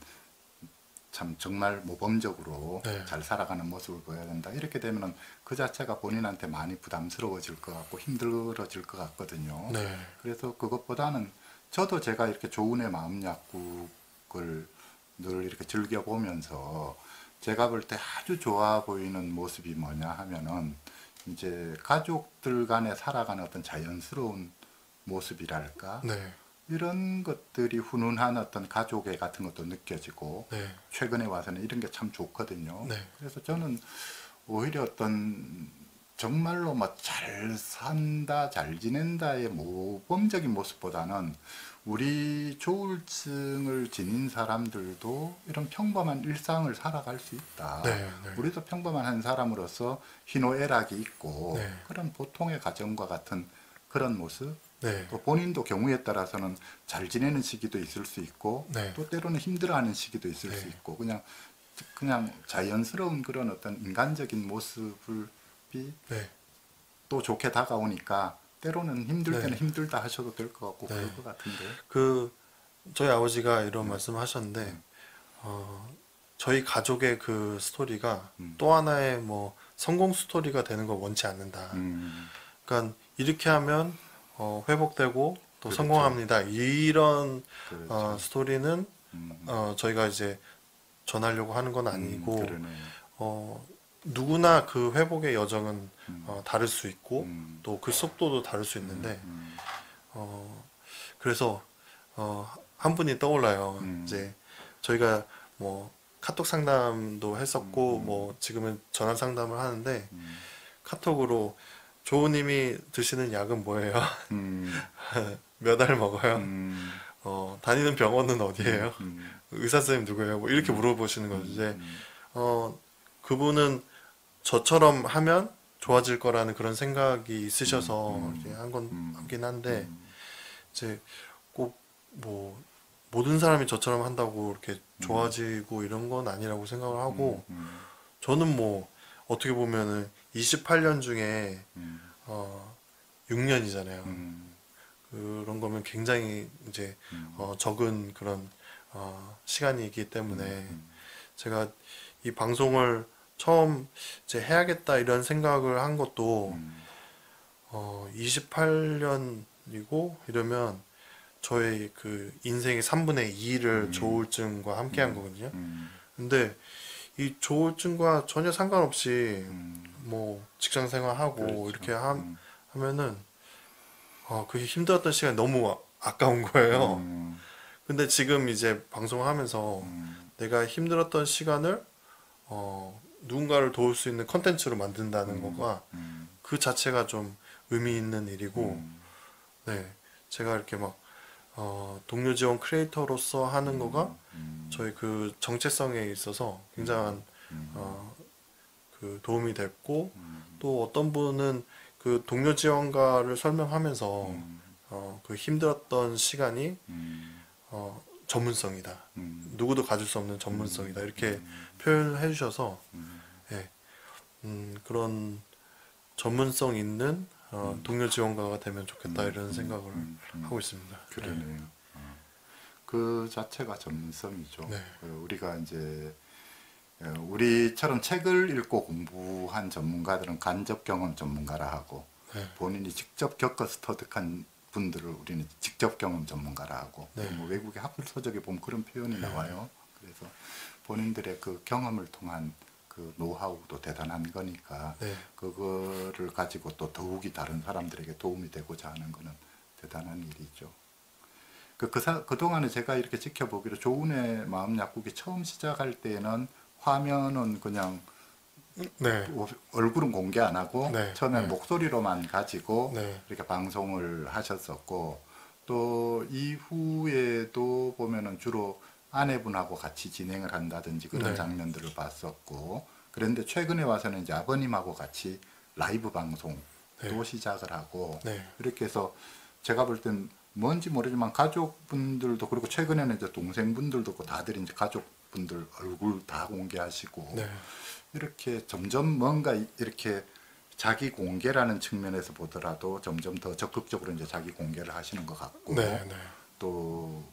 S1: 참 정말 모범적으로
S2: 네.
S1: 잘 살아가는 모습을 보여야 된다. 이렇게 되면은 그 자체가 본인한테 많이 부담스러워질 것 같고 힘들어질 것 같거든요.
S2: 네.
S1: 그래서 그것보다는 저도 제가 이렇게 조은의 마음 약국을 늘 이렇게 즐겨 보면서 제가 볼 때 아주 좋아 보이는 모습이 뭐냐 하면은 이제 가족들 간에 살아가는 어떤 자연스러운 모습이랄까
S2: 네.
S1: 이런 것들이 훈훈한 어떤 가족애 같은 것도 느껴지고
S2: 네.
S1: 최근에 와서는 이런 게 참 좋거든요.
S2: 네.
S1: 그래서 저는 오히려 어떤 정말로 뭐 잘 산다, 잘 지낸다의 모범적인 모습보다는 우리 조울증을 지닌 사람들도 이런 평범한 일상을 살아갈 수 있다.
S2: 네. 네.
S1: 우리도 평범한 한 사람으로서 희노애락이 있고
S2: 네.
S1: 그런 보통의 가정과 같은 그런 모습
S2: 네.
S1: 또 본인도 경우에 따라서는 잘 지내는 시기도 있을 수 있고
S2: 네.
S1: 또 때로는 힘들어하는 시기도 있을
S2: 네.
S1: 수 있고 그냥 그냥 자연스러운 그런 어떤 인간적인 모습을
S2: 네.
S1: 또 좋게 다가오니까 때로는 힘들
S2: 네.
S1: 때는 힘들다 하셔도 될 것 같고
S2: 네.
S1: 그럴 것 같은데
S2: 그 저희 아버지가 이런 말씀하셨는데 어, 저희 가족의 그 스토리가
S1: 음.
S2: 또 하나의 뭐 성공 스토리가 되는 걸 원치 않는다.
S1: 음,
S2: 그러니까 이렇게 하면 어, 회복되고 또
S1: 그렇죠.
S2: 성공합니다. 이런
S1: 그렇죠.
S2: 어, 스토리는
S1: 음,
S2: 어, 저희가 이제 전하려고 하는 건 아니고
S1: 음.
S2: 어, 누구나 그 회복의 여정은
S1: 음,
S2: 어, 다를 수 있고
S1: 음,
S2: 또그 속도도 다를 수 있는데
S1: 음,
S2: 어, 그래서 어, 한 분이 떠올라요.
S1: 음.
S2: 이제 저희가 뭐 카톡 상담도 했었고
S1: 음.
S2: 뭐 지금은 전화 상담을 하는데
S1: 음,
S2: 카톡으로 조우님이 드시는 약은 뭐예요?
S1: 음,
S2: 몇알 먹어요?
S1: 음,
S2: 어, 다니는 병원은 어디예요?
S1: 음,
S2: 의사 선생님 누구예요? 뭐 이렇게 물어보시는 거죠. 이제
S1: 음,
S2: 어, 그분은 저처럼 하면 좋아질 거라는 그런 생각이 있으셔서
S1: 음, 음,
S2: 이렇게 한건
S1: 음,
S2: 하긴 한데
S1: 음,
S2: 이제 꼭 뭐 모든 사람이 저처럼 한다고 이렇게 좋아지고 이런 건 아니라고 생각을 하고
S1: 음,
S2: 저는 뭐 어떻게 보면은 28년 중에
S1: 음,
S2: 어 6년이잖아요.
S1: 음,
S2: 그런 거면 굉장히 이제
S1: 음,
S2: 어 적은 그런 어 시간이기 때문에
S1: 음,
S2: 제가 이 방송을 처음 이제 해야겠다 이런 생각을 한 것도
S1: 음,
S2: 어 28년이고 이러면 저의 그 인생의 3분의 2를
S1: 음.
S2: 조울증과 함께 한
S1: 음.
S2: 거거든요.
S1: 음,
S2: 근데 이 조울증과 전혀 상관없이
S1: 음,
S2: 뭐 직장 생활하고
S1: 그렇죠.
S2: 이렇게 함,
S1: 음,
S2: 하면은 어 그게 힘들었던 시간이 너무 아- 아까운 거예요.
S1: 음,
S2: 근데 지금 이제 방송을 하면서
S1: 음,
S2: 내가 힘들었던 시간을 어 누군가를 도울 수 있는 컨텐츠로 만든다는
S1: 음.
S2: 거가
S1: 음,
S2: 그 자체가 좀 의미 있는 일이고
S1: 음,
S2: 네 제가 이렇게 막 어, 동료 지원 크리에이터로서 하는 거가
S1: 음,
S2: 저희 그 정체성에 있어서 굉장한
S1: 음,
S2: 어, 그 도움이 됐고
S1: 음,
S2: 또 어떤 분은 그 동료 지원가를 설명하면서
S1: 음,
S2: 어, 그 힘들었던 시간이
S1: 음,
S2: 어, 전문성이다.
S1: 음,
S2: 누구도 가질 수 없는 전문성이다. 이렇게
S1: 음,
S2: 표현을 해주셔서
S1: 음,
S2: 예, 음, 그런 전문성 있는 어,
S1: 음.
S2: 동료 지원가가 되면 좋겠다
S1: 음,
S2: 이런
S1: 음,
S2: 생각을
S1: 음, 음.
S2: 하고 있습니다.
S1: 그러네요. 어. 그 자체가 전문성이죠.
S2: 네.
S1: 그 우리가 이제 어, 우리처럼 책을 읽고 공부한 전문가들은 간접 경험 전문가라 하고
S2: 네.
S1: 본인이 직접 겪어서 터득한 분들을 우리는 직접 경험 전문가라 하고
S2: 네.
S1: 뭐 외국의 학술 서적에 보면 그런 표현이 나와요. 그래서 본인들의 그 경험을 통한 그 노하우도 대단한 거니까
S2: 네.
S1: 그거를 가지고 또 더욱이 다른 사람들에게 도움이 되고자 하는 거는 대단한 일이죠. 그, 그, 사, 그동안에 제가 이렇게 지켜보기로 조은의 마음 약국이 처음 시작할 때는 화면은 그냥
S2: 네.
S1: 오- 얼굴은 공개 안 하고
S2: 네,
S1: 처음에
S2: 네.
S1: 목소리로만 가지고
S2: 네.
S1: 이렇게 방송을 하셨었고 또 이후에도 보면은 주로 아내분하고 같이 진행을 한다든지 그런
S2: 네.
S1: 장면들을 봤었고 그런데 최근에 와서는 이제 아버님하고 같이 라이브 방송도
S2: 네.
S1: 시작을 하고
S2: 네.
S1: 이렇게 해서 제가 볼 땐 뭔지 모르지만 가족분들도 그리고 최근에는 이제 동생분들도 다들 이제 가족분들 얼굴 다 공개하시고
S2: 네.
S1: 이렇게 점점 뭔가 이- 이렇게 자기 공개라는 측면에서 보더라도 점점 더 적극적으로 이제 자기 공개를 하시는 것 같고
S2: 네. 네.
S1: 또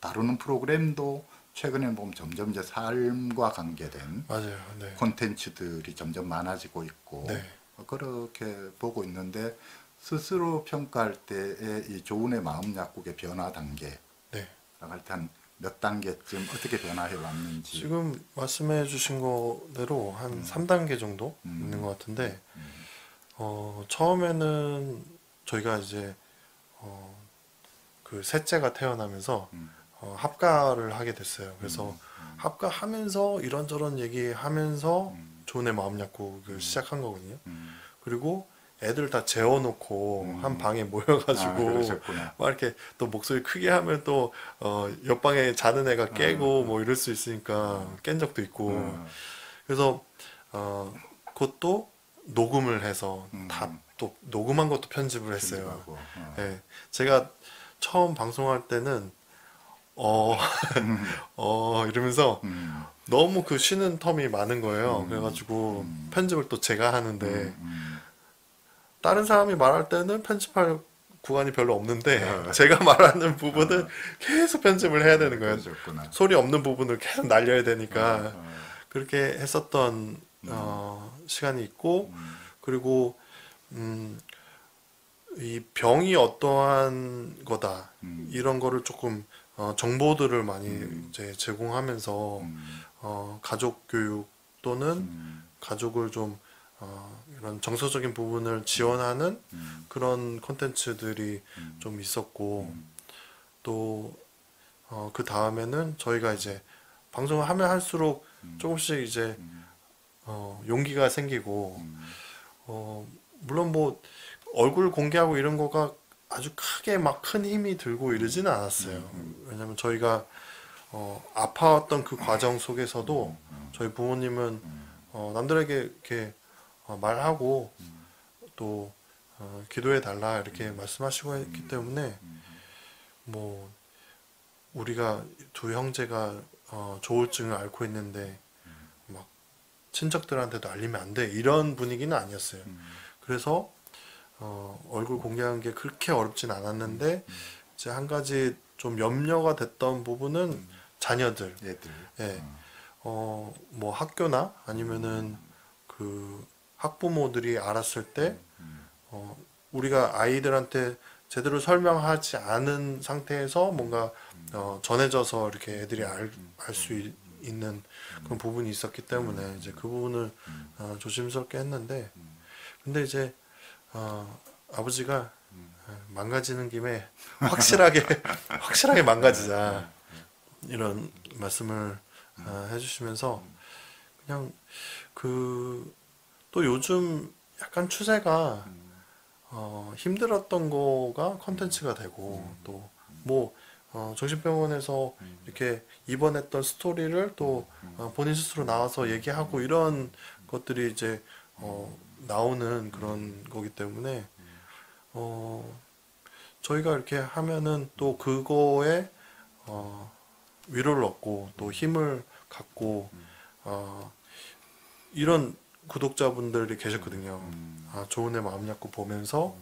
S1: 다루는 프로그램도 최근에 보면 점점 이제 삶과 관계된
S2: 맞아요. 네.
S1: 콘텐츠들이 점점 많아지고 있고
S2: 네.
S1: 그렇게 보고 있는데 스스로 평가할 때의 이 조은의 마음 약국의 변화 단계라고
S2: 네.
S1: 할때 몇 단계쯤 어떻게 변화해 왔는지
S2: 지금 말씀해 주신 거대로 한 3단계 정도
S1: 음.
S2: 있는 것 같은데
S1: 음,
S2: 어, 처음에는 저희가 이제 어, 그 셋째가 태어나면서
S1: 음,
S2: 어, 합가를 하게 됐어요. 그래서
S1: 음,
S2: 합가하면서 이런저런 얘기하면서
S1: 음,
S2: 조은의 마음 약국을 시작한 거거든요.
S1: 음.
S2: 그리고 애들 다 재워놓고
S1: 음.
S2: 한 방에
S1: 아,
S2: 모여가지고
S1: 그러셨구나.
S2: 막 이렇게 또 목소리 크게 하면 또 어, 옆방에 자는 애가 깨고 뭐 이럴 수 있으니까 깬 적도 있고
S1: 음,
S2: 그래서 어, 그것도 녹음을 해서
S1: 음.
S2: 다또 녹음한 것도 편집을 했어요. 예, 제가 처음 방송할 때는 어, 어 이러면서
S1: 음,
S2: 너무 그 쉬는 텀이 많은 거예요.
S1: 음.
S2: 그래가지고
S1: 음.
S2: 편집을 또 제가 하는데
S1: 음,
S2: 다른 사람이 말할 때는 편집할 구간이 별로 없는데
S1: 어.
S2: 제가 말하는 부분은 계속 편집을 해야 되는 거예요.
S1: 그러셨구나.
S2: 소리 없는 부분을 계속 날려야 되니까
S1: 어, 어,
S2: 그렇게 했었던 어, 시간이 있고
S1: 음,
S2: 그리고 음, 이 병이 어떠한 거다.
S1: 음,
S2: 이런 거를 조금 어, 정보들을 많이
S1: 음.
S2: 이제 제공하면서
S1: 음,
S2: 어, 가족 교육 또는
S1: 음,
S2: 가족을 좀 어, 이런 정서적인 부분을 지원하는
S1: 음,
S2: 그런 콘텐츠들이
S1: 음,
S2: 좀 있었고
S1: 음,
S2: 또 어, 그 다음에는 저희가 이제 방송을 하면 할수록
S1: 음,
S2: 조금씩 이제
S1: 음,
S2: 어, 용기가 생기고
S1: 음,
S2: 어, 물론 뭐 얼굴 공개하고 이런 거가 아주 크게 막 큰 힘이 들고 이러지는 않았어요.
S1: 음,
S2: 왜냐면 저희가 어, 아파왔던 그 과정 속에서도
S1: 음,
S2: 저희 부모님은
S1: 음,
S2: 어, 남들에게 이렇게 어, 말하고
S1: 음,
S2: 또 어, 기도해 달라 이렇게 말씀하시고 했기 때문에
S1: 음,
S2: 뭐 우리가 두 형제가 어, 조울증을 앓고 있는데 막 친척들한테도 알리면 안 돼 이런 분위기는 아니었어요.
S1: 음,
S2: 그래서 어, 얼굴 공개하는 게 그렇게 어렵진 않았는데 이제 한 가지 좀 염려가 됐던 부분은 자녀들,
S1: 애들.
S2: 예,
S1: 어,
S2: 어, 뭐 학교나 아니면은 그 학부모들이 알았을 때
S1: 음,
S2: 어, 우리가 아이들한테 제대로 설명하지 않은 상태에서 뭔가 어, 전해져서 이렇게 애들이 알수 있는 그런 부분이 있었기 때문에 이제 그 부분을 어, 조심스럽게 했는데 근데 이제 어, 아버지가 어, 망가지는 김에 확실하게 확실하게 망가지자. 이런 말씀을 어, 해주시면서 그냥 그 또 요즘 약간 추세가 어, 힘들었던 거가 컨텐츠가 되고 또뭐 어, 정신병원에서 이렇게 입원했던 스토리를 또 어, 본인 스스로 나와서 얘기하고 이런 것들이 이제 어, 나오는 그런 거기 때문에 어, 저희가 이렇게 하면은 또 그거에 어, 위로를 얻고 또 힘을 갖고 어, 이런 구독자분들이 계셨거든요. 아, 좋은 애 마음 약고 보면서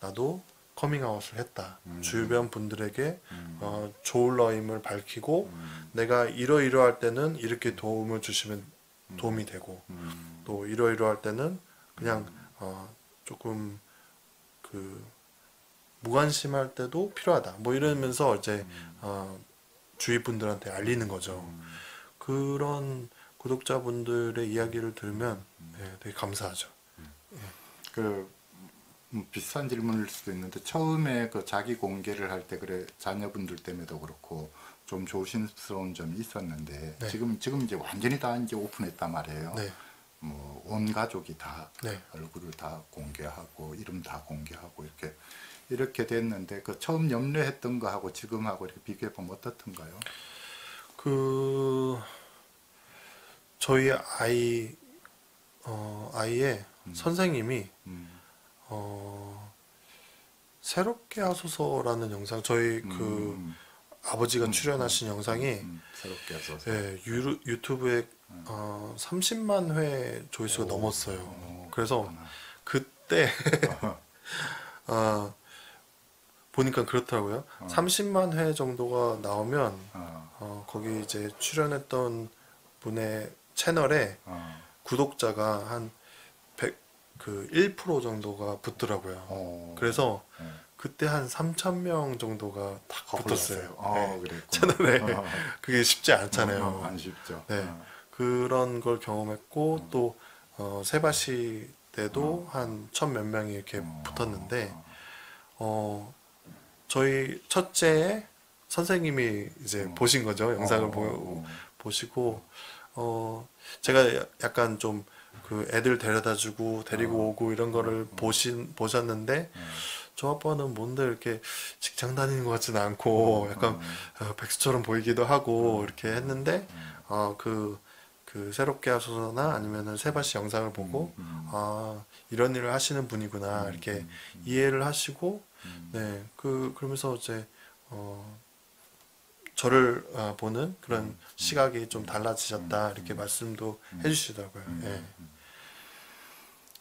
S2: 나도 커밍아웃을 했다. 주변 분들에게 어, 조울러임을 밝히고 내가 이러이러할 때는 이렇게 도움을 주시면 도움이 되고 또 이러이러할 때는 그냥 어, 조금 그 무관심할 때도 필요하다. 뭐 이러면서 이제 어, 주위 분들한테 알리는 거죠. 그런 구독자분들의 이야기를 들으면 네, 되게 감사하죠.
S1: 그 음, 비슷한 질문일 수도 있는데 처음에 그 자기 공개를 할 때 그래 자녀분들 때문에도 그렇고 좀 조심스러운 점이 있었는데
S2: 네.
S1: 지금 지금 이제 완전히 다 이제 오픈했단 말이에요.
S2: 네,
S1: 뭐온 가족이 다
S2: 네.
S1: 얼굴을 다 공개하고 이름 다 공개하고 이렇게 이렇게 됐는데 그 처음 염려했던 거하고 지금하고 이렇게 비교해 보면 어떻던가요?
S2: 그 저희 아이 어, 아이의 선생님이
S1: 음,
S2: 어, 새롭게 하소서라는 영상 저희 그
S1: 음,
S2: 아버지가 출연하신 영상이
S1: 음, 새롭게 해서
S2: 예, 유, 유튜브에 어, 30만 회 조회수가 넘었어요.
S1: 어,
S2: 그래서
S1: 그렇구나.
S2: 그때 어, 보니까 그렇더라고요. 30만 회 정도가 나오면
S1: 어,
S2: 어, 거기 이제 출연했던 분의 채널에
S1: 어,
S2: 구독자가 한 100, 그 1% 정도가 붙더라고요.
S1: 어,
S2: 그래서
S1: 네.
S2: 그때 한 3천 명 정도가
S1: 딱더
S2: 붙었어요.
S1: 어,
S2: 네.
S1: 그랬구나.
S2: 채널에
S1: 어,
S2: 그게 쉽지 않잖아요.
S1: 어, 안 쉽죠.
S2: 네.
S1: 어.
S2: 그런 걸 경험했고 또 어, 세바시 때도 한 천 몇 명이 이렇게
S1: 어,
S2: 붙었는데 어 저희 첫째 선생님이 이제
S1: 어.
S2: 보신 거죠 영상을
S1: 어,
S2: 보,
S1: 어, 어.
S2: 보시고 어 제가 야- 약간 좀 그 애들 데려다 주고 데리고
S1: 어.
S2: 오고 이런 거를 보신 보셨는데
S1: 네.
S2: 저 아빠는 뭔데 이렇게 직장 다니는 것 같지는 않고 약간 어, 백수처럼 보이기도 하고 이렇게 했는데 어, 그, 그 새롭게 하소서나 아니면은 세바시 영상을 보고
S1: 음,
S2: 아 이런 일을 하시는 분이구나 이렇게 이해를 하시고 네 그 그러면서 이제 어 저를 아, 보는 그런 시각이 좀 달라지셨다 이렇게 말씀도 해주시더라고요. 예.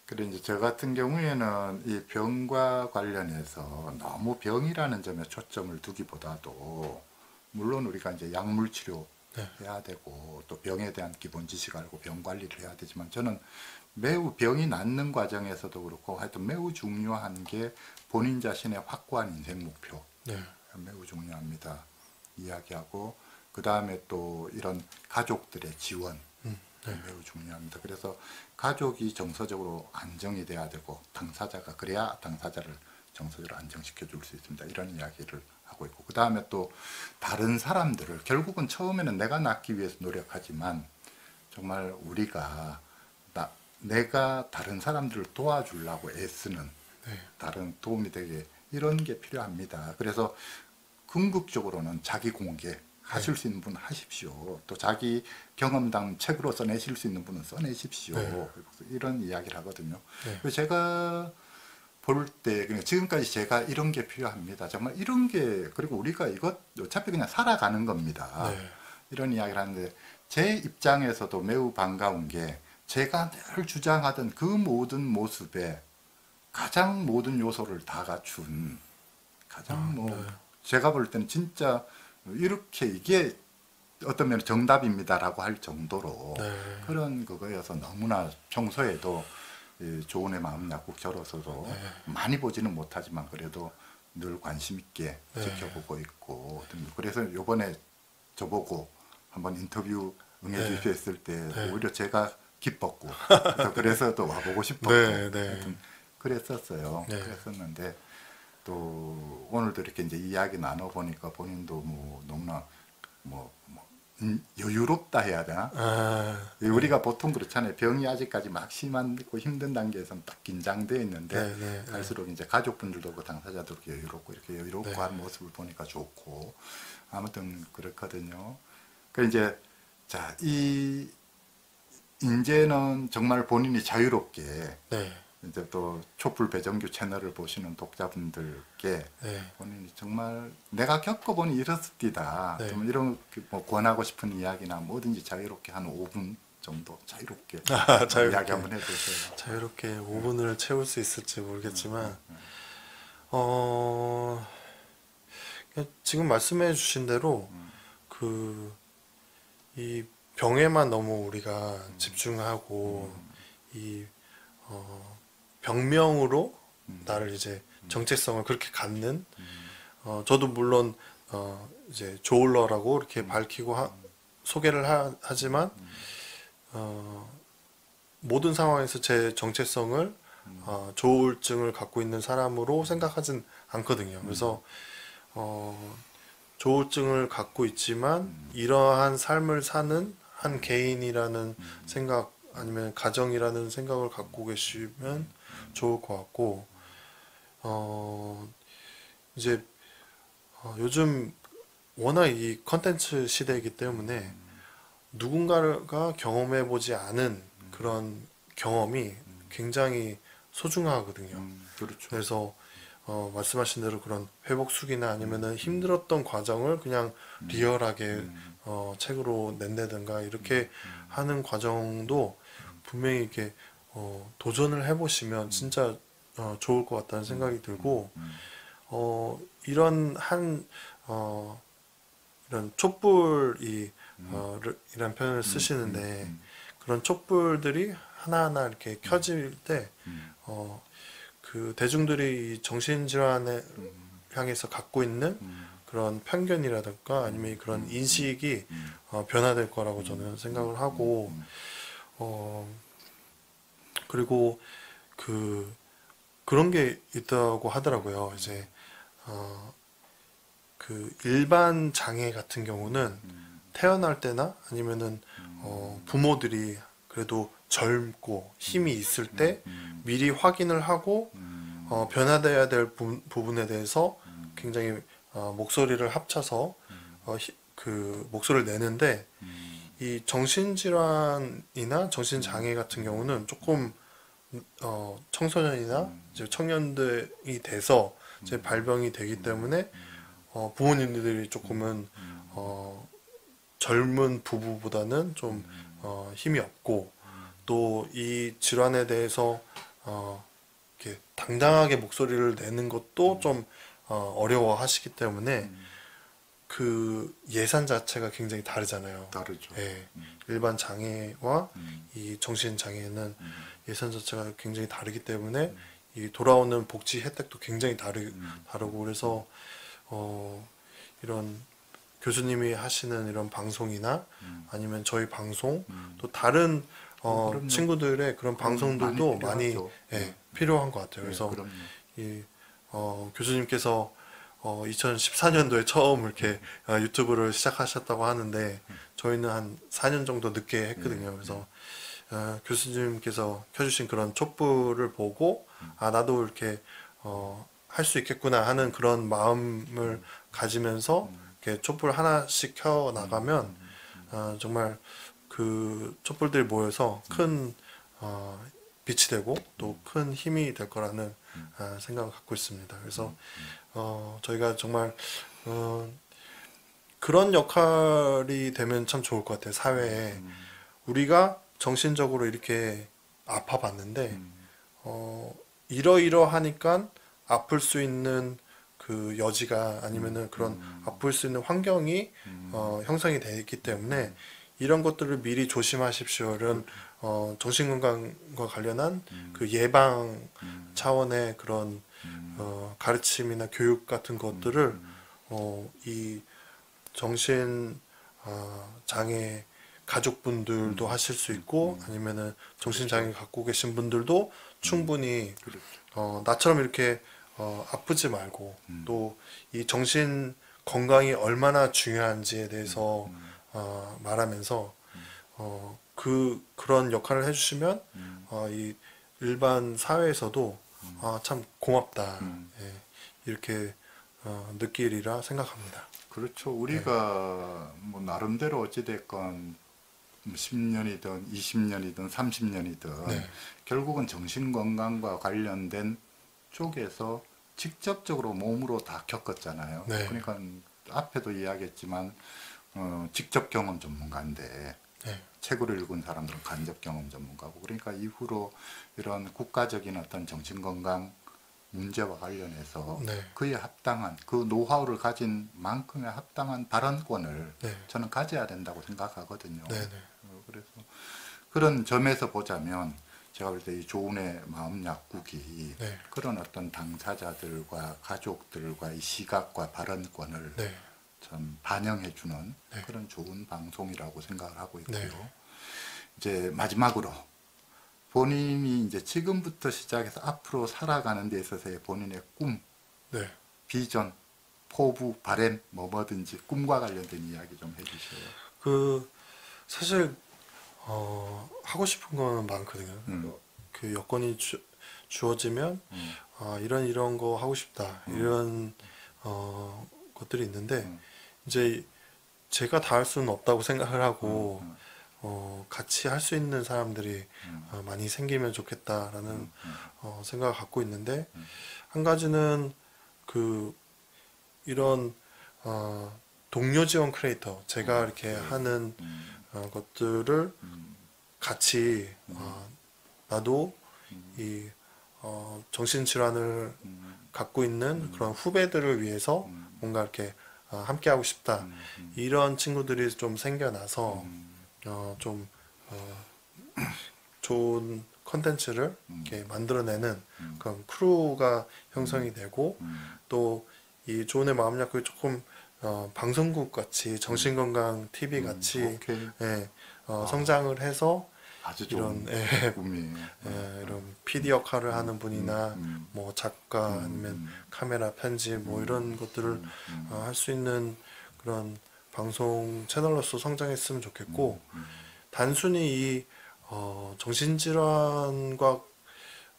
S1: 그래 이제 저 같은 경우에는 이 병과 관련해서 너무 병이라는 점에 초점을 두기보다도 물론 우리가 이제 약물 치료
S2: 네.
S1: 해야 되고 또 병에 대한 기본 지식 알고 병 관리를 해야 되지만 저는 매우 병이 낫는 과정에서도 그렇고 하여튼 매우 중요한 게 본인 자신의 확고한 인생 목표
S2: 네.
S1: 매우 중요합니다. 이야기하고 그 다음에 또 이런 가족들의 지원
S2: 음, 네.
S1: 매우 중요합니다. 그래서 가족이 정서적으로 안정이 돼야 되고 당사자가 그래야 당사자를 정서적으로 안정시켜 줄 수 있습니다. 이런 이야기를 하고 있고 그 다음에 또 다른 사람들을 결국은 처음에는 내가 낫기 위해서 노력하지만 정말 우리가 나, 내가 다른 사람들을 도와주려고 애쓰는
S2: 네.
S1: 다른 도움이 되게 이런 게 필요합니다. 그래서 궁극적으로는 자기 공개 하실 수 있는 분은 하십시오. 또 자기 경험담 책으로 써내실 수 있는 분은 써내십시오.
S2: 네.
S1: 이런 이야기를 하거든요.
S2: 네.
S1: 제가 볼 때 지금까지 제가 이런 게 필요합니다. 정말 이런 게 그리고 우리가 이것 어차피 그냥 살아가는 겁니다.
S2: 네.
S1: 이런 이야기를 하는데 제 입장에서도 매우 반가운 게 제가 늘 주장하던 그 모든 모습에 가장 모든 요소를 다 갖춘 가장 뭐
S2: 네.
S1: 제가 볼 때는 진짜 이렇게 이게 어떤 면에 정답입니다라고 할 정도로
S2: 네.
S1: 그런 그거여서 너무나 평소에도 이 좋은의 마음 약국 저로서도
S2: 네.
S1: 많이 보지는 못하지만 그래도 늘 관심 있게
S2: 네.
S1: 지켜보고 있고 그래서 요번에 저보고 한번 인터뷰 응해 주시고
S2: 네.
S1: 했을 때
S2: 네.
S1: 오히려 제가 기뻤고 그래서 그래서 또 와보고 싶었고
S2: 네,
S1: 그랬었어요.
S2: 네.
S1: 그랬었는데 또 오늘도 이렇게 이제 이야기 나눠 보니까 본인도 뭐 너무나 뭐, 뭐 음, 여유롭다 해야 되나?
S2: 아,
S1: 우리가 보통 그렇잖아요. 병이 아직까지 막 심하고 힘든 단계에서는 딱 긴장되어 있는데
S2: 네, 네, 네.
S1: 갈수록 이제 가족분들도 그 당사자도 이렇게 여유롭고 이렇게 여유롭고
S2: 네.
S1: 하는 모습을 보니까 좋고 아무튼 그렇거든요. 그 이제 자이 이제는 정말 본인이 자유롭게
S2: 네,
S1: 이제 또 촛불 배정규 채널을 보시는 독자분들께
S2: 네,
S1: 본인이 정말 내가 겪어보니 이렇습니다.
S2: 네.
S1: 좀 이런 그뭐 권하고 싶은 이야기나 뭐든지 자유롭게 한 5분 정도 자유롭게,
S2: 아, 자유롭게.
S1: 이야기 한번 해주세요.
S2: 자유롭게 5분을 채울 수 있을지 모르겠지만,
S1: 음,
S2: 어, 그냥 지금 말씀해 주신 대로,
S1: 음.
S2: 그, 이 병에만 너무 우리가 집중하고, 이, 어, 병명으로
S1: 음.
S2: 나를 이제 정체성을 그렇게 갖는, 어, 저도 물론, 어, 이제 조울러라고 이렇게
S1: 음.
S2: 밝히고 하- 소개를 하, 하지만, 어, 모든 상황에서 제 정체성을 어, 조울증을 갖고 있는 사람으로 생각하진 않거든요. 그래서 어, 조울증을 갖고 있지만 이러한 삶을 사는 한 개인이라는 생각 아니면 가정이라는 생각을 갖고 계시면 좋을 것 같고 어, 이제 어, 요즘 워낙 이 컨텐츠 시대이기 때문에 누군가가 경험해 보지 않은 그런 경험이 굉장히 소중하거든요.
S1: 음, 그렇죠.
S2: 그래서 어, 말씀하신 대로 그런 회복수기나 아니면은 힘들었던 과정을 그냥 리얼하게 어, 책으로 낸다든가 이렇게 하는 과정도 분명히 이렇게 어, 도전을 해보시면 진짜 어, 좋을 것 같다는 생각이 들고 어, 이런 한 어, 이런 촛불이 어, 르- 이란 표현을 쓰시는데 그런 촛불들이 하나하나 이렇게 켜질 때 어, 그 대중들이 이 정신질환에 향해서 갖고 있는 그런 편견이라든가 아니면 그런 인식이 어, 변화될 거라고 저는 생각을 하고 어, 그리고 그 그런 게 있다고 하더라고요. 이제 어, 그 일반 장애 같은 경우는 태어날 때나 아니면은 어, 부모들이 그래도 젊고 힘이 있을 때 미리 확인을 하고 어, 변화돼야 될 부, 부분에 대해서 굉장히 어, 목소리를 합쳐서 어, 히- 그 목소리를 내는데 이 정신질환이나 정신장애 같은 경우는 조금 어, 청소년이나 이제 청년들이 돼서 이제 발병이 되기 때문에 어, 부모님들이 조금은 어, 젊은 부부보다는 좀 어, 힘이 없고 또 이 질환에 대해서 어, 이렇게 당당하게 목소리를 내는 것도 좀 어, 어려워하시기 때문에 그 예산 자체가 굉장히 다르잖아요.
S1: 다르죠.
S2: 예, 일반 장애와
S1: 음.
S2: 이 정신 장애는 예산 자체가 굉장히 다르기 때문에 이 돌아오는 복지 혜택도 굉장히 다르 다르고 그래서 어 이런 교수님이 하시는 이런 방송이나 아니면 저희 방송 또 다른 어
S1: 음. 그럼요.
S2: 친구들의 그런 방송들도
S1: 많이
S2: 많이. 예,
S1: 네.
S2: 필요한 것 같아요.
S1: 네,
S2: 그래서. 이 어, 교수님께서 어, 2014년도에 처음 이렇게 어, 유튜브를 시작하셨다고 하는데 저희는 한 4년 정도 늦게 했거든요. 그래서 어, 교수님께서 켜주신 그런 촛불을 보고 아 나도 이렇게 어, 할 수 있겠구나 하는 그런 마음을 가지면서 이렇게 촛불 하나씩 켜 나가면 어, 정말 그 촛불들이 모여서 큰 어, 빛이 되고 또 큰 힘이 될 거라는 아, 생각을 갖고 있습니다. 그래서 어, 저희가 정말 어, 그런 역할이 되면 참 좋을 것 같아요. 사회에. 우리가 정신적으로 이렇게 아파봤는데 어, 이러이러하니까 아플 수 있는 그 여지가 아니면은 그런 아플 수 있는 환경이 어, 형성이 되어 있기 때문에 이런 것들을 미리 조심하십시오. 이런 어, 정신건강과 관련한 그 예방 차원의 그런 어, 가르침이나 교육 같은 것들을 어, 이 정신 어, 장애 가족분들도 하실 수 있고 아니면은 정신 장애 갖고 계신 분들도 충분히
S1: 그렇죠.
S2: 어, 나처럼 이렇게 어, 아프지 말고 또 이 정신 건강이 얼마나 중요한지에 대해서 어, 말하면서 어, 그 그런 역할을 해주시면
S1: 음.
S2: 어, 이 일반 사회에서도 아, 참 고맙다
S1: 음.
S2: 예, 이렇게 어, 느끼리라 생각합니다.
S1: 그렇죠. 우리가 뭐 나름대로 어찌됐건 뭐 10년이든 20년이든 30년이든
S2: 네.
S1: 결국은 정신건강과 관련된 쪽에서 직접적으로 몸으로 다 겪었잖아요.
S2: 네.
S1: 그러니까 앞에도 이야기했지만 어, 직접 경험 전문가인데
S2: 네.
S1: 책을 읽은 사람들은 간접 경험 전문가고 그러니까 이후로 이런 국가적인 어떤 정신 건강 문제와 관련해서
S2: 네.
S1: 그에 합당한 그 노하우를 가진 만큼의 합당한 발언권을
S2: 네.
S1: 저는 가져야 된다고 생각하거든요.
S2: 네, 네.
S1: 어, 그래서 그런 점에서 보자면 제가 볼 때 이 조은의 마음 약국이
S2: 네.
S1: 그런 어떤 당사자들과 가족들과 이 시각과 발언권을
S2: 네.
S1: 참 반영해주는
S2: 네.
S1: 그런 좋은 방송이라고 생각을 하고 있고요.
S2: 네.
S1: 이제 마지막으로 본인이 이제 지금부터 시작해서 앞으로 살아가는 데 있어서의 본인의 꿈,
S2: 네.
S1: 비전, 포부, 바램 뭐 뭐든지 꿈과 관련된 이야기 좀 해주세요.
S2: 그 사실 어, 하고 싶은 거는 많거든요.
S1: 음.
S2: 그 여건이 주, 주어지면
S1: 음.
S2: 아, 이런 이런 거 하고 싶다
S1: 음.
S2: 이런 어, 것들이 있는데
S1: 음.
S2: 이제 제가 다 할 수는 없다고 생각을 하고
S1: 음,
S2: 어, 같이 할 수 있는 사람들이
S1: 음,
S2: 어, 많이 생기면 좋겠다라는
S1: 음, 음,
S2: 어, 생각을 갖고 있는데
S1: 음.
S2: 한 가지는 그 이런 어, 동료 지원 크리에이터 제가
S1: 음,
S2: 이렇게
S1: 네.
S2: 하는
S1: 음,
S2: 어, 것들을
S1: 음,
S2: 같이 어, 나도
S1: 음,
S2: 이 어, 정신질환을
S1: 음,
S2: 갖고 있는 그런 후배들을 위해서
S1: 음,
S2: 뭔가 이렇게 어, 함께 하고 싶다
S1: 음, 음,
S2: 이런 친구들이 좀 생겨나서
S1: 음,
S2: 어, 좀 어, 좋은 컨텐츠를
S1: 음.
S2: 이렇게 만들어내는
S1: 음,
S2: 그런 크루가 형성이 되고
S1: 음,
S2: 또 이 조우네 마음 약국이 조금 어, 방송국 같이 정신건강 TV 같이. 예, 어,
S1: 아.
S2: 성장을 해서
S1: 아주
S2: 이런 예,
S1: 꿈이에요.
S2: 예, 이런 PD 역할을 하는 분이나
S1: 음,
S2: 뭐 작가
S1: 음,
S2: 아니면
S1: 음,
S2: 카메라 편집 뭐 이런 것들을
S1: 음, 음,
S2: 어, 할수 있는 그런 방송 채널로서 성장했으면 좋겠고
S1: 음,
S2: 단순히 이 어, 정신질환과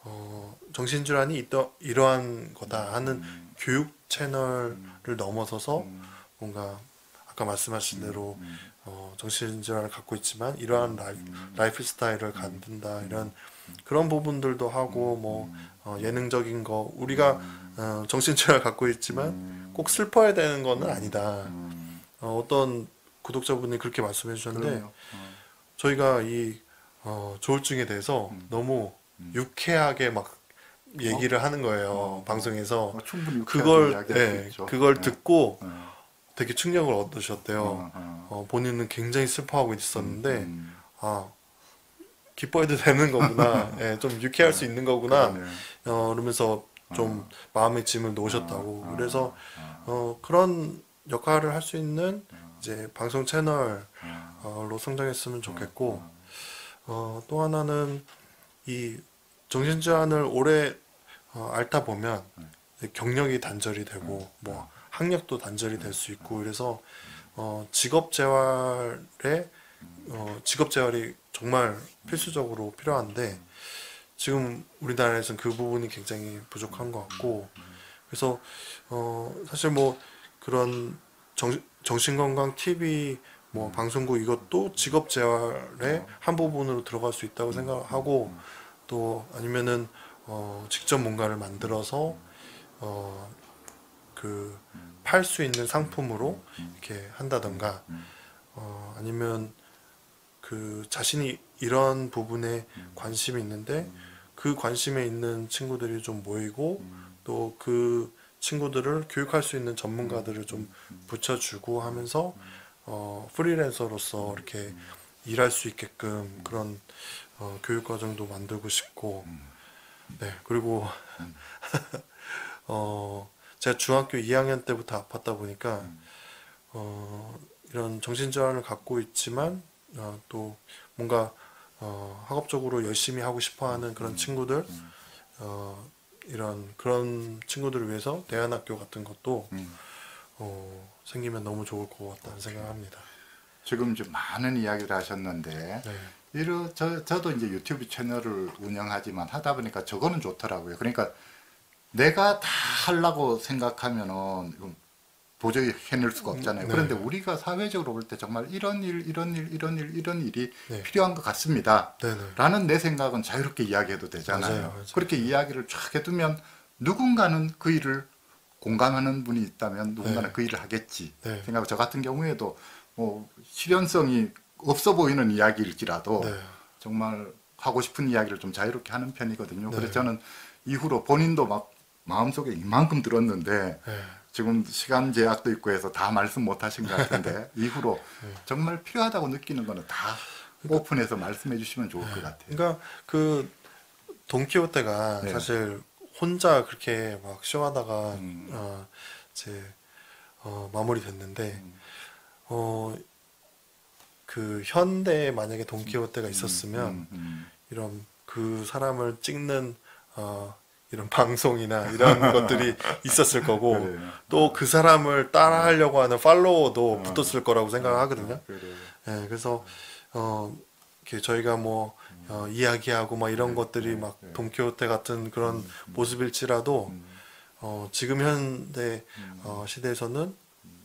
S2: 어, 정신질환이 있더, 이러한 거다 하는
S1: 음,
S2: 교육 채널을 넘어서서
S1: 음,
S2: 뭔가 아까 말씀하신 대로
S1: 음,
S2: 어, 정신질환을 갖고 있지만 이러한 라이프,
S1: 음,
S2: 라이프 스타일을 갖는다 이런 그런 부분들도 하고 뭐
S1: 음,
S2: 어, 예능적인 거 우리가 어, 정신질환을 갖고 있지만
S1: 음,
S2: 꼭 슬퍼야 되는 거는 아니다.
S1: 음,
S2: 어, 어떤 구독자분이 그렇게 말씀해 주셨는데.
S1: 어,
S2: 저희가 이 어, 조울증에 대해서
S1: 음.
S2: 너무
S1: 음.
S2: 유쾌하게 막 얘기를 하는 거예요
S1: 어,
S2: 방송에서
S1: 어, 충분히
S2: 그걸 예,
S1: 있죠.
S2: 그걸
S1: 네.
S2: 듣고
S1: 어,
S2: 되게 충격을 얻으셨대요.
S1: 어, 어.
S2: 어, 본인은 굉장히 슬퍼하고 있었는데
S1: 음,
S2: 아 기뻐해도 되는 거구나. 예, 좀 유쾌할 수 있는 거구나.
S1: 그러네.
S2: 어, 그러면서 좀 마음의 짐을 놓으셨다고.
S1: 어, 어,
S2: 그래서
S1: 어,
S2: 어, 그런 역할을 할 수 있는
S1: 어,
S2: 이제 방송 채널로
S1: 어,
S2: 성장했으면 좋겠고
S1: 어,
S2: 어, 또 하나는 이 정신질환을 오래 어, 앓다 보면
S1: 음.
S2: 이제 경력이 단절이 되고 뭐 학력도 단절이 될 수 있고 그래서 어, 직업 재활에 어, 직업 재활이 정말 필수적으로 필요한데 지금 우리나라에서는 그 부분이 굉장히 부족한 것 같고 그래서 어, 사실 뭐 그런 정, 정신건강 TV 뭐 방송국 이것도 직업 재활의 한 부분으로 들어갈 수 있다고 생각하고 또 아니면은 어, 직접 뭔가를 만들어서 어, 그 팔 수 있는 상품으로 이렇게 한다던가 어, 아니면 그 자신이 이런 부분에 관심이 있는데 그 관심에 있는 친구들이 좀 모이고 또 그 친구들을 교육할 수 있는 전문가들을 좀 붙여주고 하면서 어, 프리랜서로서 이렇게 일할 수 있게끔 그런 어, 교육 과정도 만들고 싶고. 네 그리고 어, 제가 중학교 2학년 때부터 아팠다 보니까 어, 이런 정신질환을 갖고 있지만 어, 또 뭔가 어, 학업적으로 열심히 하고 싶어하는 그런 친구들 어, 이런 그런 친구들을 위해서 대안학교 같은 것도
S1: 음.
S2: 어, 생기면 너무 좋을 것 같다는 생각합니다.
S1: 지금 이제 많은 이야기를 하셨는데
S2: 네.
S1: 이러 저 저도 이제 유튜브 채널을 운영하지만 하다 보니까 저거는 좋더라고요. 그러니까 내가 다 하려고 생각하면은 도저히 해낼 수가 없잖아요.
S2: 네.
S1: 그런데 우리가 사회적으로 볼 때 정말 이런 일, 이런 일, 이런 일, 이런 일이
S2: 네.
S1: 필요한 것 같습니다.
S2: 네네.
S1: 라는 내 생각은 자유롭게 이야기해도 되잖아요.
S2: 맞아요, 맞아요.
S1: 그렇게 이야기를 쫙 해두면 누군가는 그 일을 공감하는 분이 있다면 누군가는
S2: 네.
S1: 그 일을 하겠지
S2: 네.
S1: 생각하고 저 같은 경우에도 뭐 실현성이 없어 보이는 이야기일지라도
S2: 네.
S1: 정말 하고 싶은 이야기를 좀 자유롭게 하는 편이거든요.
S2: 네.
S1: 그래서 저는 이후로 본인도 막 마음속에 이만큼 들었는데
S2: 네.
S1: 지금 시간 제약도 있고 해서 다 말씀 못 하신 것 같은데 이후로
S2: 네.
S1: 정말 필요하다고 느끼는 거는 다 오픈해서 말씀해 주시면 좋을 것 같아요.
S2: 그러니까 그 돈키호테가
S1: 네.
S2: 사실 혼자 그렇게 막 쇼하다가
S1: 음.
S2: 어, 이제 어, 마무리됐는데
S1: 음.
S2: 어, 그 현대에 만약에 돈키호테가 있었으면
S1: 음, 음.
S2: 이런 그 사람을 찍는 어, 이런 방송이나 이런 것들이 있었을 거고
S1: 그래요.
S2: 또그 사람을 따라하려고 하는 팔로워도
S1: 어.
S2: 붙었을 거라고 생각하거든요.
S1: 그래요.
S2: 예, 그래서 어 이렇게 저희가 뭐 어, 이야기하고 막 이런
S1: 네,
S2: 것들이
S1: 네,
S2: 막
S1: 네.
S2: 돈키호테 같은 그런 모습일지라도
S1: 음,
S2: 어, 지금 현대
S1: 음.
S2: 어, 시대에서는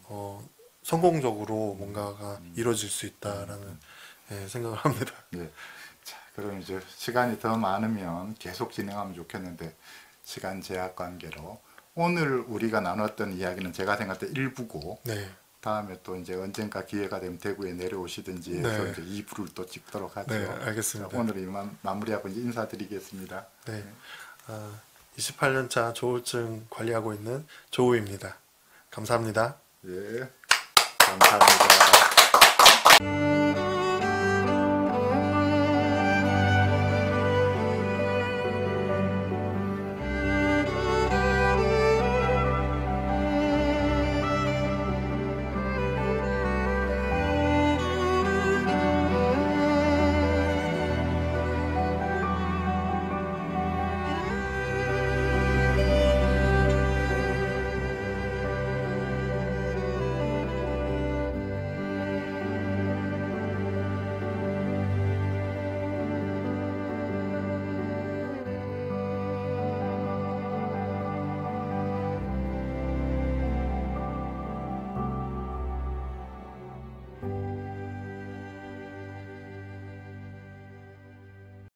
S2: 어, 성공적으로 뭔가가
S1: 음.
S2: 이루어질 수 있다라는 예, 생각을 합니다.
S1: 예. 자, 그럼 이제 시간이 더 많으면 계속 진행하면 좋겠는데 시간 제약 관계로 오늘 우리가 나눴던 이야기는 제가 생각할 때 일부고
S2: 네,
S1: 다음에 또 이제 언젠가 기회가 되면 대구에 내려오시든지 해서
S2: 네.
S1: 이제 2부를 또 찍도록 하죠.
S2: 네, 알겠습니다.
S1: 자, 오늘 이만 마무리하고 이제 인사드리겠습니다.
S2: 네. 아, 28년차 조울증 관리하고 있는 조우입니다. 감사합니다.
S1: 예. 감사합니다.